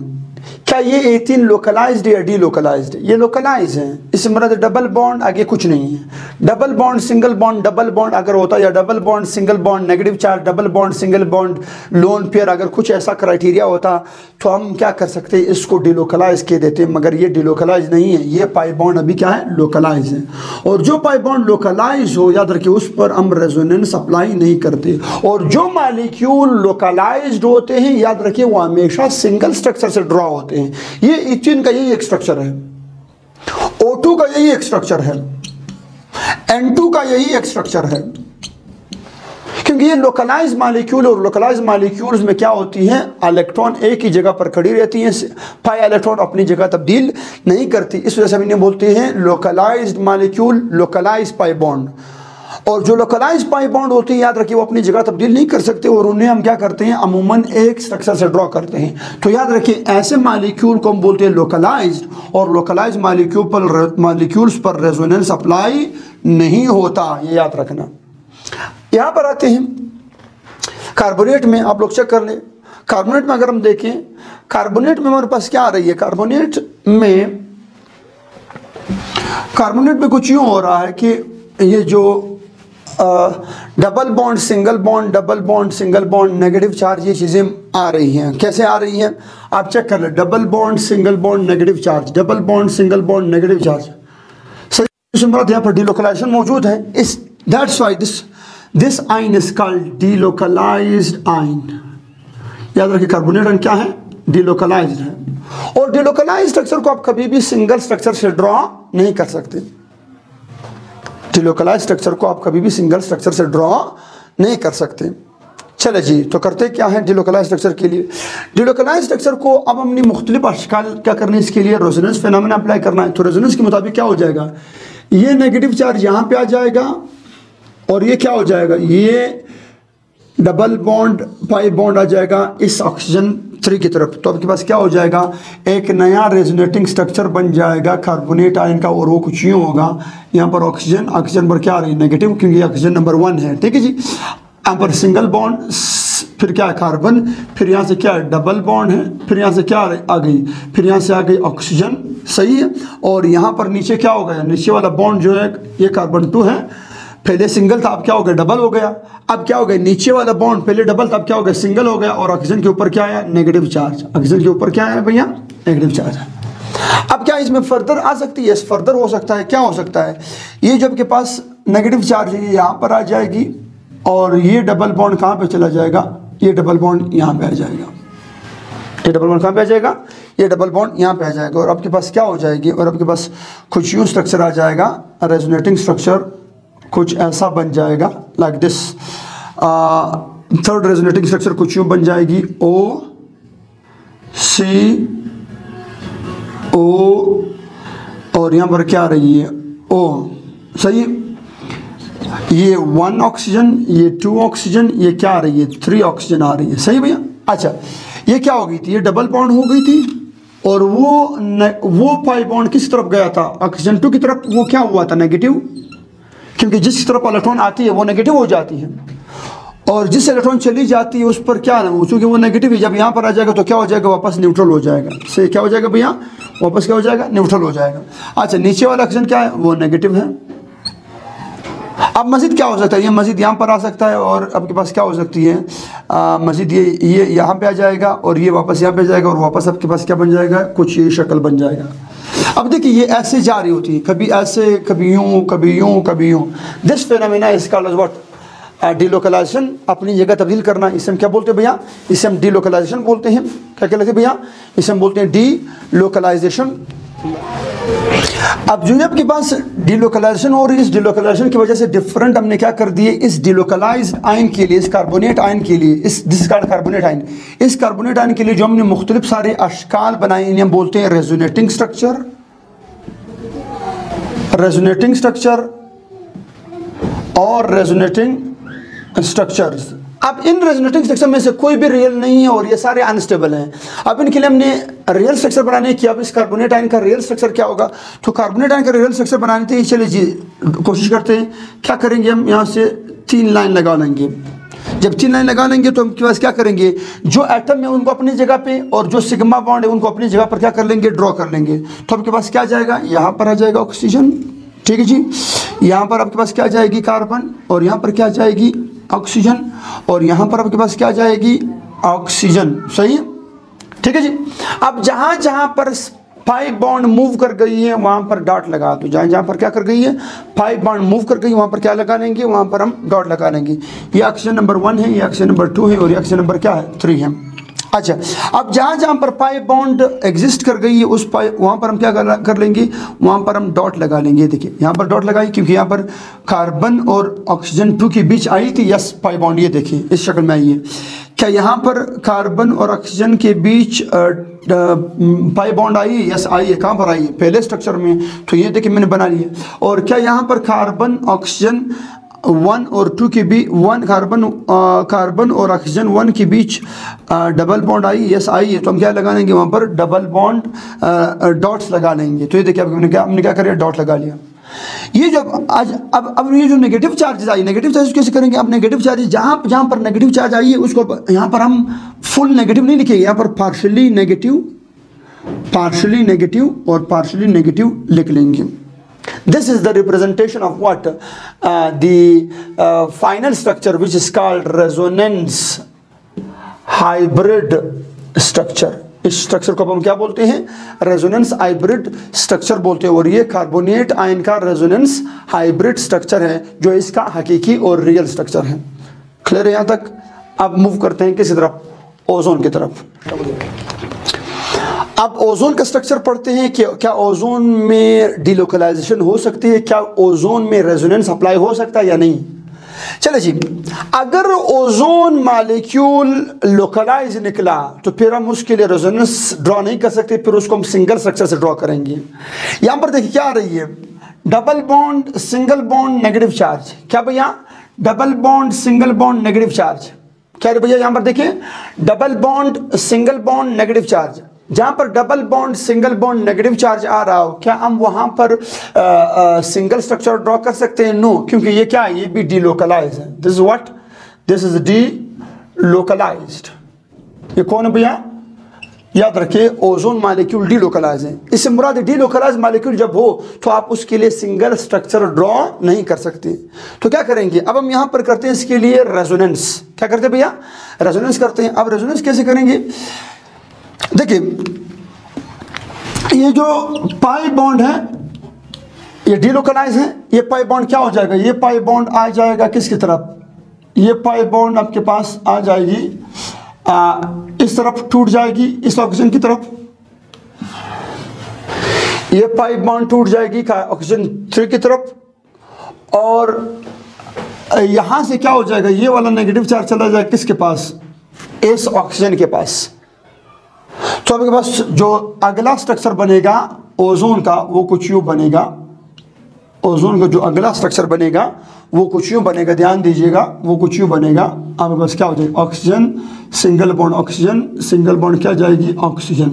क्या ये एथीन लोकलाइज्ड या डी लोकलाइज्ड ये लोकलाइज है। इस मतलब डबल बॉन्ड आगे कुछ नहीं है। Double bond single bond double bond अगर होता या double bond single bond negative charge double bond single bond lone pair अगर कुछ ऐसा क्राइटेरिया होता तो हम क्या कर सकते हैं? इसको डिलोकलाइज के देते मगर ये डिलोकलाइज नहीं है। ये पाई बॉन्ड अभी क्या है? लोकलाइज है। और जो पाई बॉन्ड लोकलाइज हो, याद रखिए, उस पर हम रेजोनेंस अप्लाई नहीं करते। और जो मालिक्यूल लोकलाइज होते हैं, याद रखिए, वो हमेशा सिंगल स्ट्रक्चर से ड्रॉ होते हैं। हैं। ये इथिन का यही एक स्ट्रक्चर है। O2 का यही एक स्ट्रक्चर है। N2 का यही एक स्ट्रक्चर है। क्योंकि ये लोकलाइज मालिक्यूल और लोकलाइज मालिक्यूल्स में क्या होती हैं? इलेक्ट्रॉन एक ही जगह पर खड़ी रहती हैं। पाई इलेक्ट्रॉन अपनी जगह तब्दील नहीं करती। इस वजह से हम इन्हें बोलते हैं localised molecule localise pi bond और जो लोकलाइज पाई बॉन्ड होती है, याद रखिए, वो अपनी जगह तब्दील नहीं कर सकते और उन्हें हम क्या करते हैं? अमूमन एक स्ट्रक्चर से ड्रॉ करते हैं। तो याद रखिए, ऐसे मालिक्यूल को हम बोलते हैं लोकलाइज और लोकलाइज मालिक्यूल पर मालिक्यूल्स पर रेजोनेंस अप्लाई नहीं होता। ये याद रखना। यहाँ पर आते हैं। कार्बोनेट में आप लोग चेक कर लें। कार्बोनेट में अगर हम देखें कार्बोनेट में हमारे पास क्या आ रही है? कार्बोनेट में कार्बोनेट में कुछ यूँ हो रहा है कि ये जो double bond single bond double bond single bond negative charge ये चीज़ें आ रही हैं। कैसे आ रही हैं? आप चेक कर ले। Double bond single bond negative charge double bond single bond negative charge सही यहाँ पर डिलोकलाइजेशन मौजूद है। इस that's why this this ion is called delocalised ion याद रखिए कार्बोनेट क्या है? डिलोकलाइज्ड है। और डिलोकलाइज स्ट्रक्चर को आप कभी भी सिंगल स्ट्रक्चर से ड्रॉ नहीं कर सकते। डिलोकलाइज स्ट्रक्चर को आप कभी भी सिंगल स्ट्रक्चर से ड्रॉ नहीं कर सकते। चले जी तो करते क्या है डिलोकलाइज स्ट्रक्चर के लिए? डिलोकलाइज स्ट्रक्चर को अब हमने मुख्तलिफ़ अशकाल क्या करने इसके लिए? रेजोनेंस फिनमिना अप्लाई करना है। तो रेजोनेंस के मुताबिक क्या हो जाएगा? ये नेगेटिव चार्ज यहाँ पे आ जाएगा और ये क्या हो जाएगा? ये डबल बॉन्ड पाई बॉन्ड आ जाएगा। इस ऑक्सीजन थ्री की तरफ़। तो आपके पास क्या हो जाएगा? एक नया रेजोनेटिंग स्ट्रक्चर बन जाएगा कार्बोनेट आयन का, और वो कुछ यूँ होगा। यहाँ पर ऑक्सीजन ऑक्सीजन पर क्या आ रही है? नेगेटिव क्योंकि ऑक्सीजन नंबर वन है। ठीक है जी? यहाँ पर सिंगल बॉन्ड फिर क्या है? कार्बन फिर यहाँ से क्या है? डबल बॉन्ड है। फिर यहाँ से क्या आ गई। फिर यहाँ से आ गई ऑक्सीजन सही है? और यहाँ पर नीचे क्या हो गया नीचे वाला बॉन्ड जो है, ये कार्बन टू है। पहले सिंगल था, अब क्या हो गया? डबल हो गया। अब क्या हो गया? नीचे वाला बॉन्ड पहले डबल था, अब क्या हो गया? सिंगल हो गया और ऑक्सीजन के ऊपर क्या आया? नेगेटिव चार्ज ऑक्सीजन के ऊपर क्या आया भैया? नेगेटिव चार्ज अब क्या इसमें फर्दर आ सकती है? फर्दर हो सकता है। क्या हो सकता है? ये जो आपके पास नेगेटिव चार्ज है यहाँ पर आ जाएगी और ये डबल बॉन्ड कहाँ पे चला जाएगा? ये डबल बॉन्ड यहाँ पे आ जाएगा। ये डबल बॉन्ड कहाँ पे आ जाएगा? ये डबल बॉन्ड यहाँ पे आ जाएगा और आपके पास क्या हो जाएगी? और आपके पास कुछ यूँ स्ट्रक्चर आ जाएगा रेजोनेटिंग स्ट्रक्चर कुछ ऐसा बन जाएगा like this third resonating structure कुछ यूँ बन जाएगी ओ सी ओ और यहाँ पर क्या रही है? ओ सही? ये वन ऑक्सीजन ये टू ऑक्सीजन ये क्या आ रही है? थ्री ऑक्सीजन आ रही है। सही भैया? अच्छा ये क्या हो गई थी? ये डबल बॉन्ड हो गई थी और वो न, वो पाई बॉन्ड किस तरफ़ गया था? ऑक्सीजन टू की तरफ़ वो क्या हुआ था? नेगेटिव क्योंकि जिस तरफ़ इलेक्ट्रॉन आती है, वो नेगेटिव हो जाती है। और जिस इलेक्ट्रॉन चली जाती है, उस पर क्या ना चूँकि वो नेगेटिव है, जब यहाँ पर आ जाएगा तो क्या हो जाएगा? वापस न्यूट्रल हो जाएगा। से क्या हो जाएगा भैया? वापस क्या हो जाएगा? न्यूट्रल हो जाएगा। अच्छा नीचे वाला ऑक्सीजन क्या है? वो नेगेटिव है। अब मस्जिद क्या हो सकता है? ये मस्जिद यहाँ पर आ सकता है, और आपके पास क्या हो सकती है? मस्जिद ये ये यहाँ पे आ जाएगा, और ये वापस यहाँ पे जाएगा, और वापस आपके पास क्या बन जाएगा? कुछ ये शक्ल बन जाएगा। अब देखिए, ये ऐसे जा रही होती है, कभी ऐसे, कभी यूँ कभी यूँ, कभी यूँ। This phenomena is called what delocalisation अपनी जगह तब्दील करना, इसे हम क्या बोलते हैं भैया? इसे हम डीलोकलाइजेशन बोलते हैं। क्या कहते हैं भैया? इसे हम बोलते हैं डी लोकलाइजेशन अब जो आपके पास डिलोकलाइजेशन और इस डिलोकलाइजेशन की वजह से डिफरेंट हमने क्या कर दिए? इस डिलोकलाइज आयन के लिए, इस कार्बोनेट आयन के लिए, इस दिस कार्बोनेट आयन इस कार्बोनेट आयन के लिए जो हमने मुख्तलिफ़ सारे अशकाल बनाए, इन्हें हम बोलते हैं रेजोनेटिंग स्ट्रक्चर रेजोनेटिंग स्ट्रक्चर और रेजोनेटिंग स्ट्रक्चर्स अब इन रेजोनेटिंग स्ट्रक्चर में से कोई भी रियल नहीं है और ये सारे अनस्टेबल हैं। अब इनके लिए हमने रियल स्ट्रक्चर बनाने की, अब इस कार्बोनेट आयन का रियल स्ट्रक्चर क्या होगा? तो कार्बोनेट आयन का रियल स्ट्रक्चर बनाने के लिए, चलिए जी, कोशिश करते हैं, क्या करेंगे हम? यहाँ से तीन लाइन लगा लेंगे। जब तीन लाइन लगा लेंगे तो हम के पास क्या करेंगे? जो एटम है उनको अपनी जगह पे और जो सिग्मा बॉन्ड है उनको अपनी जगह पर क्या कर लेंगे? ड्रॉ कर लेंगे। तो आपके पास क्या जाएगा? यहाँ पर आ जाएगा ऑक्सीजन ठीक है जी? यहाँ पर आपके पास क्या जाएगी? कार्बन और यहाँ पर क्या जाएगी? ऑक्सीजन, और यहाँ पर आपके पास क्या जाएगी? ऑक्सीजन। सही है? ठीक है जी? अब जहाँ जहाँ पर फाइव बॉन्ड मूव कर गई है, वहाँ पर डॉट लगा दो। जहाँ जहाँ पर क्या कर गई है? फाइव बॉन्ड मूव कर गई, वहाँ पर क्या लगा लेंगे? वहाँ पर हम डॉट लगा लेंगे। ये ऑक्सीजन नंबर वन है, ये ऑक्सीजन नंबर टू है, और ये ऑक्सीजन नंबर क्या है? थ्री है। अच्छा अब जहाँ जहाँ पर पाए बॉन्ड एग्जिस्ट कर गई है उस पाई वहाँ पर हम क्या कर, कर लेंगे? वहाँ पर हम डॉट लगा लेंगे। देखिए यहाँ पर डॉट लगाई क्योंकि यहाँ पर कार्बन और ऑक्सीजन टू के बीच आई थी। यस पाई बॉन्ड ये देखिए इस शक्ल में आई है। क्या यहाँ पर कार्बन और ऑक्सीजन के बीच पाई बॉन्ड आई? है यस आई है। कहाँ पर आई है? पहले स्ट्रक्चर में। तो ये देखिए मैंने बना लिया। और क्या यहाँ पर कार्बन ऑक्सीजन वन और टू के बीच वन कार्बन कार्बन और ऑक्सीजन वन के बीच डबल बॉन्ड आई। यस आई है। तो हम क्या लगा लेंगे? वहाँ पर डबल बॉन्ड डॉट्स लगा लेंगे। तो ये देखिए हमने क्या हमने क्या करिए डॉट लगा लिया। ये जो आज, अब अब ये जो नेगेटिव चार्जेस आई नेगेटिव चार्जेस कैसे करेंगे? अब नेगेटिव चार्जेस जहाँ जहाँ पर नेगेटिव चार्ज आई है, उसको यहाँ पर हम फुल नेगेटिव नहीं लिखेंगे। यहाँ पर पार्शली नेगेटिव पार्शली नेगेटिव और पार्शली नेगेटिव लिख लेंगे। This is the representation of what? Uh, the uh, final structure which is called resonance hybrid structure. इस स्ट्रक्चर को हम क्या बोलते हैं? रेजोनेंस हाइब्रिड स्ट्रक्चर बोलते हैं। और ये कार्बोनेट आयन का रेजोनेंस हाइब्रिड स्ट्रक्चर है जो इसका हकीकी और रियल स्ट्रक्चर है। क्लियर है यहाँ तक? अब मूव करते हैं किसी तरफ़ ओजोन की तरफ़। अब ओजोन का स्ट्रक्चर पढ़ते हैं कि क्या ओजोन में डिलोकलाइजेशन हो सकती है? क्या ओजोन में रेजोनेंस अप्लाई हो सकता है या नहीं? चले जी, अगर ओजोन मालिक्यूल लोकलाइज निकला तो फिर हम उसके लिए रेजोनेंस ड्रॉ नहीं कर सकते, फिर उसको हम सिंगल स्ट्रक्चर से ड्रॉ करेंगे। यहाँ पर देखिए क्या आ रही है। Double bond single bond negative charge क्या भैया? Double bond single bond negative charge क्या भैया यहाँ पर देखिए? Double bond single bond negative charge जहाँ पर double bond single bond negative charge आ रहा हो क्या हम वहाँ पर सिंगल स्ट्रक्चर ड्रॉ कर सकते हैं? नो no, क्योंकि ये क्या है? ये भी डी लोकलाइज है। This what this is delocalised ये कौन है भैया? याद रखिए ओजोन मालिक्यूल डी लोकलाइज है। इससे मुराद डी लोकलाइज मालिक्यूल जब हो तो आप उसके लिए सिंगल स्ट्रक्चर ड्रॉ नहीं कर सकते। तो क्या करेंगे? अब हम यहाँ पर करते हैं इसके लिए रेजोनेंस क्या करते हैं भैया? रेजोनेंस करते हैं। अब रेजोनेंस कैसे करेंगे? देखिए ये जो पाई बॉन्ड है ये डिलोकलाइज है ये पाई बॉन्ड क्या हो जाएगा? ये पाई बॉन्ड आ जाएगा किसकी तरफ़? ये पाई बॉन्ड आपके पास आ जाएगी आ, इस तरफ़ टूट जाएगी इस ऑक्सीजन की तरफ़। ये पाई बॉन्ड टूट जाएगी ऑक्सीजन थ्री की तरफ़ और यहाँ से क्या हो जाएगा? ये वाला नेगेटिव चार्ज चला जाएगा किसके पास? इस ऑक्सीजन के पास। तो आपके पास जो अगला स्ट्रक्चर बनेगा ओजोन का, वो कुछ यूँ बनेगा। ओजोन का जो अगला स्ट्रक्चर बनेगा, वो कुछ यूँ बनेगा। ध्यान दीजिएगा, वो कुछ यूँ बनेगा। आपके पास क्या हो जाएगा? Oxygen single bond oxygen single bond क्या जाएगी? ऑक्सीजन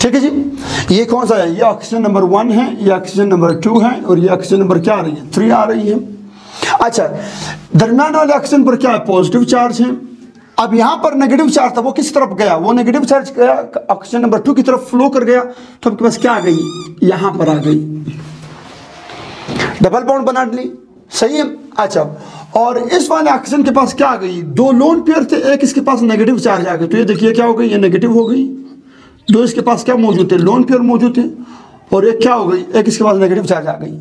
ठीक है जी? ये कौन सा है? ये ऑक्सीजन नंबर वन है, ये ऑक्सीजन नंबर टू है, और ये ऑक्सीजन नंबर क्या आ रही है? थ्री आ रही है। अच्छा दरमियान वाले ऑक्सीजन पर क्या है पॉजिटिव चार्ज है? अब यहाँ पर नेगेटिव चार्ज था, वो किस तरफ़ गया? वो नेगेटिव चार्ज गया ऑक्सीजन नंबर टू की तरफ़ फ्लो कर गया तो आपके पास क्या आ गई? यहाँ पर आ गई। डबल बॉन्ड बना ली। सही है? अच्छा। और इस वाले ऑक्सीजन के पास क्या आ गई? दो लोन पेयर थे, एक इसके पास नेगेटिव चार्ज आ गई। तो ये देखिए क्या हो गई? ये नेगेटिव हो गई। दो इसके पास क्या मौजूद थे? लोन पेयर मौजूद थे। और एक क्या हो गई? एक इसके पास नेगेटिव चार्ज आ गई।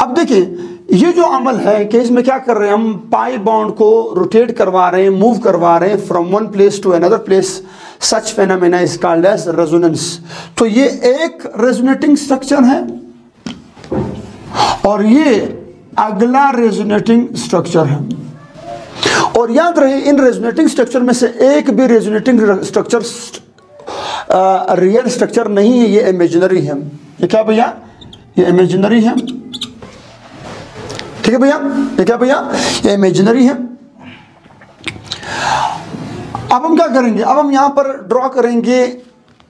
अब देखिए, ये जो अमल है कि इसमें क्या कर रहे हैं? हम पाई बॉन्ड को रोटेट करवा रहे हैं मूव करवा रहे हैं from one place to another place such phenomena is called as resonance तो ये एक रेजोनेटिंग स्ट्रक्चर है। और ये अगला रेजोनेटिंग स्ट्रक्चर है। और याद रहे, इन रेजोनेटिंग स्ट्रक्चर में से एक भी रेजोनेटिंग स्ट्रक्चर रियल स्ट्रक्चर नहीं है, ये इमेजिनरी है। ये क्या भैया? ये इमेजिनरी है। ठीक है भैया? ये क्या भैया? ये इमेजिनरी है। अब हम क्या करेंगे? अब हम यहाँ पर ड्रॉ करेंगे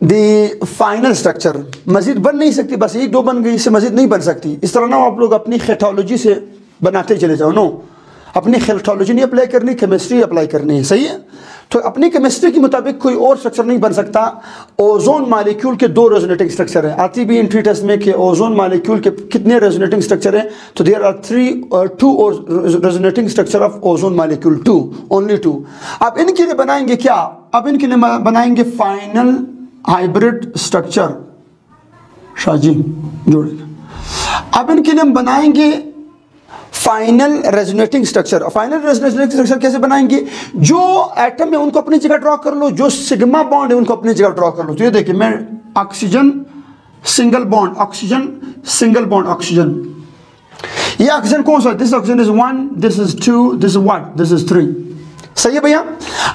द फाइनल स्ट्रक्चर मस्जिद बन नहीं सकती, बस एक दो बन गई, इससे मस्जिद नहीं बन सकती। इस तरह ना आप लोग अपनी खेटोलॉजी से बनाते चले जाओ। नो अपनी खेटोलॉजी नहीं अप्लाई करनी केमिस्ट्री अप्लाई करनी है सही है? तो अपनी केमिस्ट्री के मुताबिक कोई और स्ट्रक्चर नहीं बन सकता। ओजोन मालिक्यूल के दो रेजोनेटिंग स्ट्रक्चर है। आती भी इंट्री टेस्ट में कि ओजोन मालिक्यूल के कितने रेजोनेटिंग स्ट्रक्चर हैं। तो देर आर थ्री टू और resonating structure of ozone molecule two only two अब इनके लिए बनाएँगे क्या? अब इनके लिए बनाएँगे फाइनल हाइब्रिड स्ट्रक्चर शाजी जोड़ेगा अब इनके लिए हम बनाएँगे final resonating structure final resonating structure कैसे बनाएँगे? जो एटम है, उनको अपनी जगह ड्रॉ कर लो। जो सिग्मा बॉन्ड है, उनको अपनी जगह ड्रॉ कर लो। तो ये देखिए, मैं oxygen single bond oxygen single bond oxygen ये ऑक्सीजन कौन सा this oxygen is one this is two this is one this is three सही है भैया?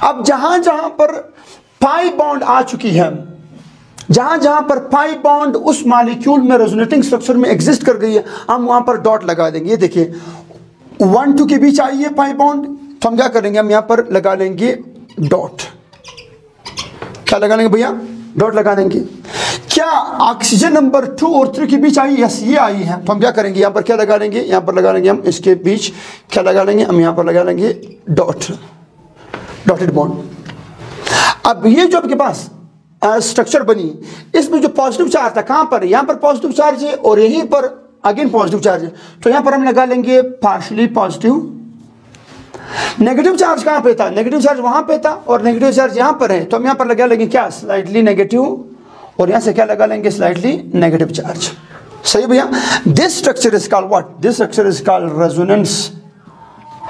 अब जहाँ जहाँ पर पाई बॉन्ड आ चुकी है जहाँ जहाँ पर पाई बॉन्ड उस मालिक्यूल में रेजोनेटिंग स्ट्रक्चर में एग्जिस्ट कर गई है, हम वहाँ पर डॉट लगा देंगे। ये देखिए वन टू के बीच आई है पाई बॉन्ड तो हम क्या करेंगे? हम यहाँ पर लगा लेंगे डॉट क्या लगा लेंगे भैया? डॉट लगा देंगे। क्या ऑक्सीजन नंबर टू और थ्री के बीच आई? यस ये आई है। तो हम क्या करेंगे? यहाँ पर क्या लगा लेंगे? यहाँ पर लगा लेंगे हम इसके बीच। क्या लगा लेंगे? हम यहाँ पर लगा लेंगे डॉट डॉटेड बॉन्ड अब ये जो आपके पास स्ट्रक्चर बनी। इसमें जो पॉजिटिव चार्ज था, कहाँ पर? यहाँ पर पॉजिटिव चार्ज है और यहीं पर अगेन पॉजिटिव चार्ज है। तो यहाँ पर हम लगा लेंगे पार्शली पॉजिटिव नेगेटिव चार्ज कहाँ पे था? नेगेटिव चार्ज वहाँ पे था और नेगेटिव चार्ज यहाँ पर है। तो हम यहाँ पर लगा लेंगे क्या? स्लाइटली नेगेटिव और यहाँ से क्या लगा लेंगे? स्लाइटली नेगेटिव चार्ज सही भैया? This structure is called what this structure is called resonance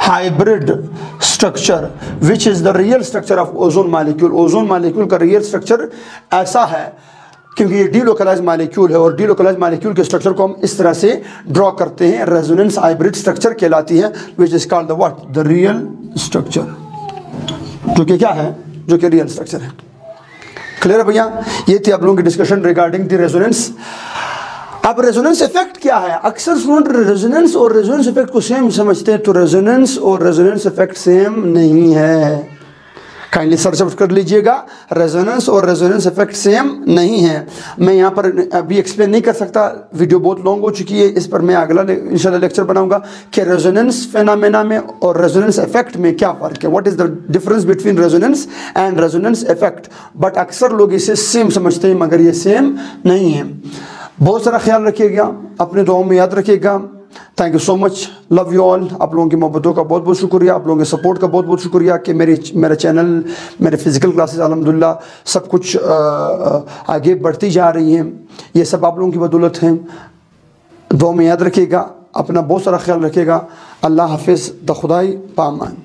hybrid structure which is the real structure of ozone molecule ozone molecule का रियल स्ट्रक्चर ऐसा है, क्योंकि ये डीलोकलाइज मालिक्यूल है और डीलोकलाइज मालिक्यूल के स्ट्रक्चर को हम इस तरह से ड्रॉ करते हैं रेजोनेंस हाइब्रिड स्ट्रक्चर कहलाती है which is called the what the real structure जो कि क्या है? जो कि रियल स्ट्रक्चर है। क्लियर है भैया? ये थी आप लोगों की डिस्कशन रिगार्डिंग द रेजोनेंस अब रेजोनेंस इफ़ेक्ट क्या है? अक्सर स्टूडेंट रेजोनेंस और रेजोनेंस इफ़ेक्ट को सेम समझते हैं तो रेजोनेंस और रेजोनेंस इफ़ेक्ट सेम नहीं है। काइंडली सर्च आउट कर लीजिएगा। रेजोनेंस और रेजोनेंस इफ़ेक्ट सेम नहीं है। मैं यहाँ पर अभी एक्सप्लेन नहीं कर सकता। वीडियो बहुत लॉन्ग हो चुकी है। इस पर मैं अगला इंशाल्लाह लेक्चर बनाऊँगा कि रेजोनेंस फेनामेना में और रेजोनेंस इफ़ेक्ट में क्या फ़र्क है। What is the difference between resonance and resonance effect but अक्सर लोग इसे सेम समझते हैं, मगर ये सेम नहीं है। बहुत सारा ख्याल रखिएगा अपने दुआओं में याद रखिएगा। Thank you so much love you all आप लोगों की मोहब्बतों का बहुत बहुत शुक्रिया। आप लोगों के सपोर्ट का बहुत बहुत शुक्रिया कि मेरे मेरा चैनल मेरे फ़िज़िकल क्लासेस अलहमदिल्ला सब कुछ आ, आगे बढ़ती जा रही हैं। ये सब आप लोगों की बदौलत हैं। दुआ में याद रखिएगा। अपना बहुत सारा ख्याल रखिएगा। अल्लाह हाफिज़। द खुदाई। पामान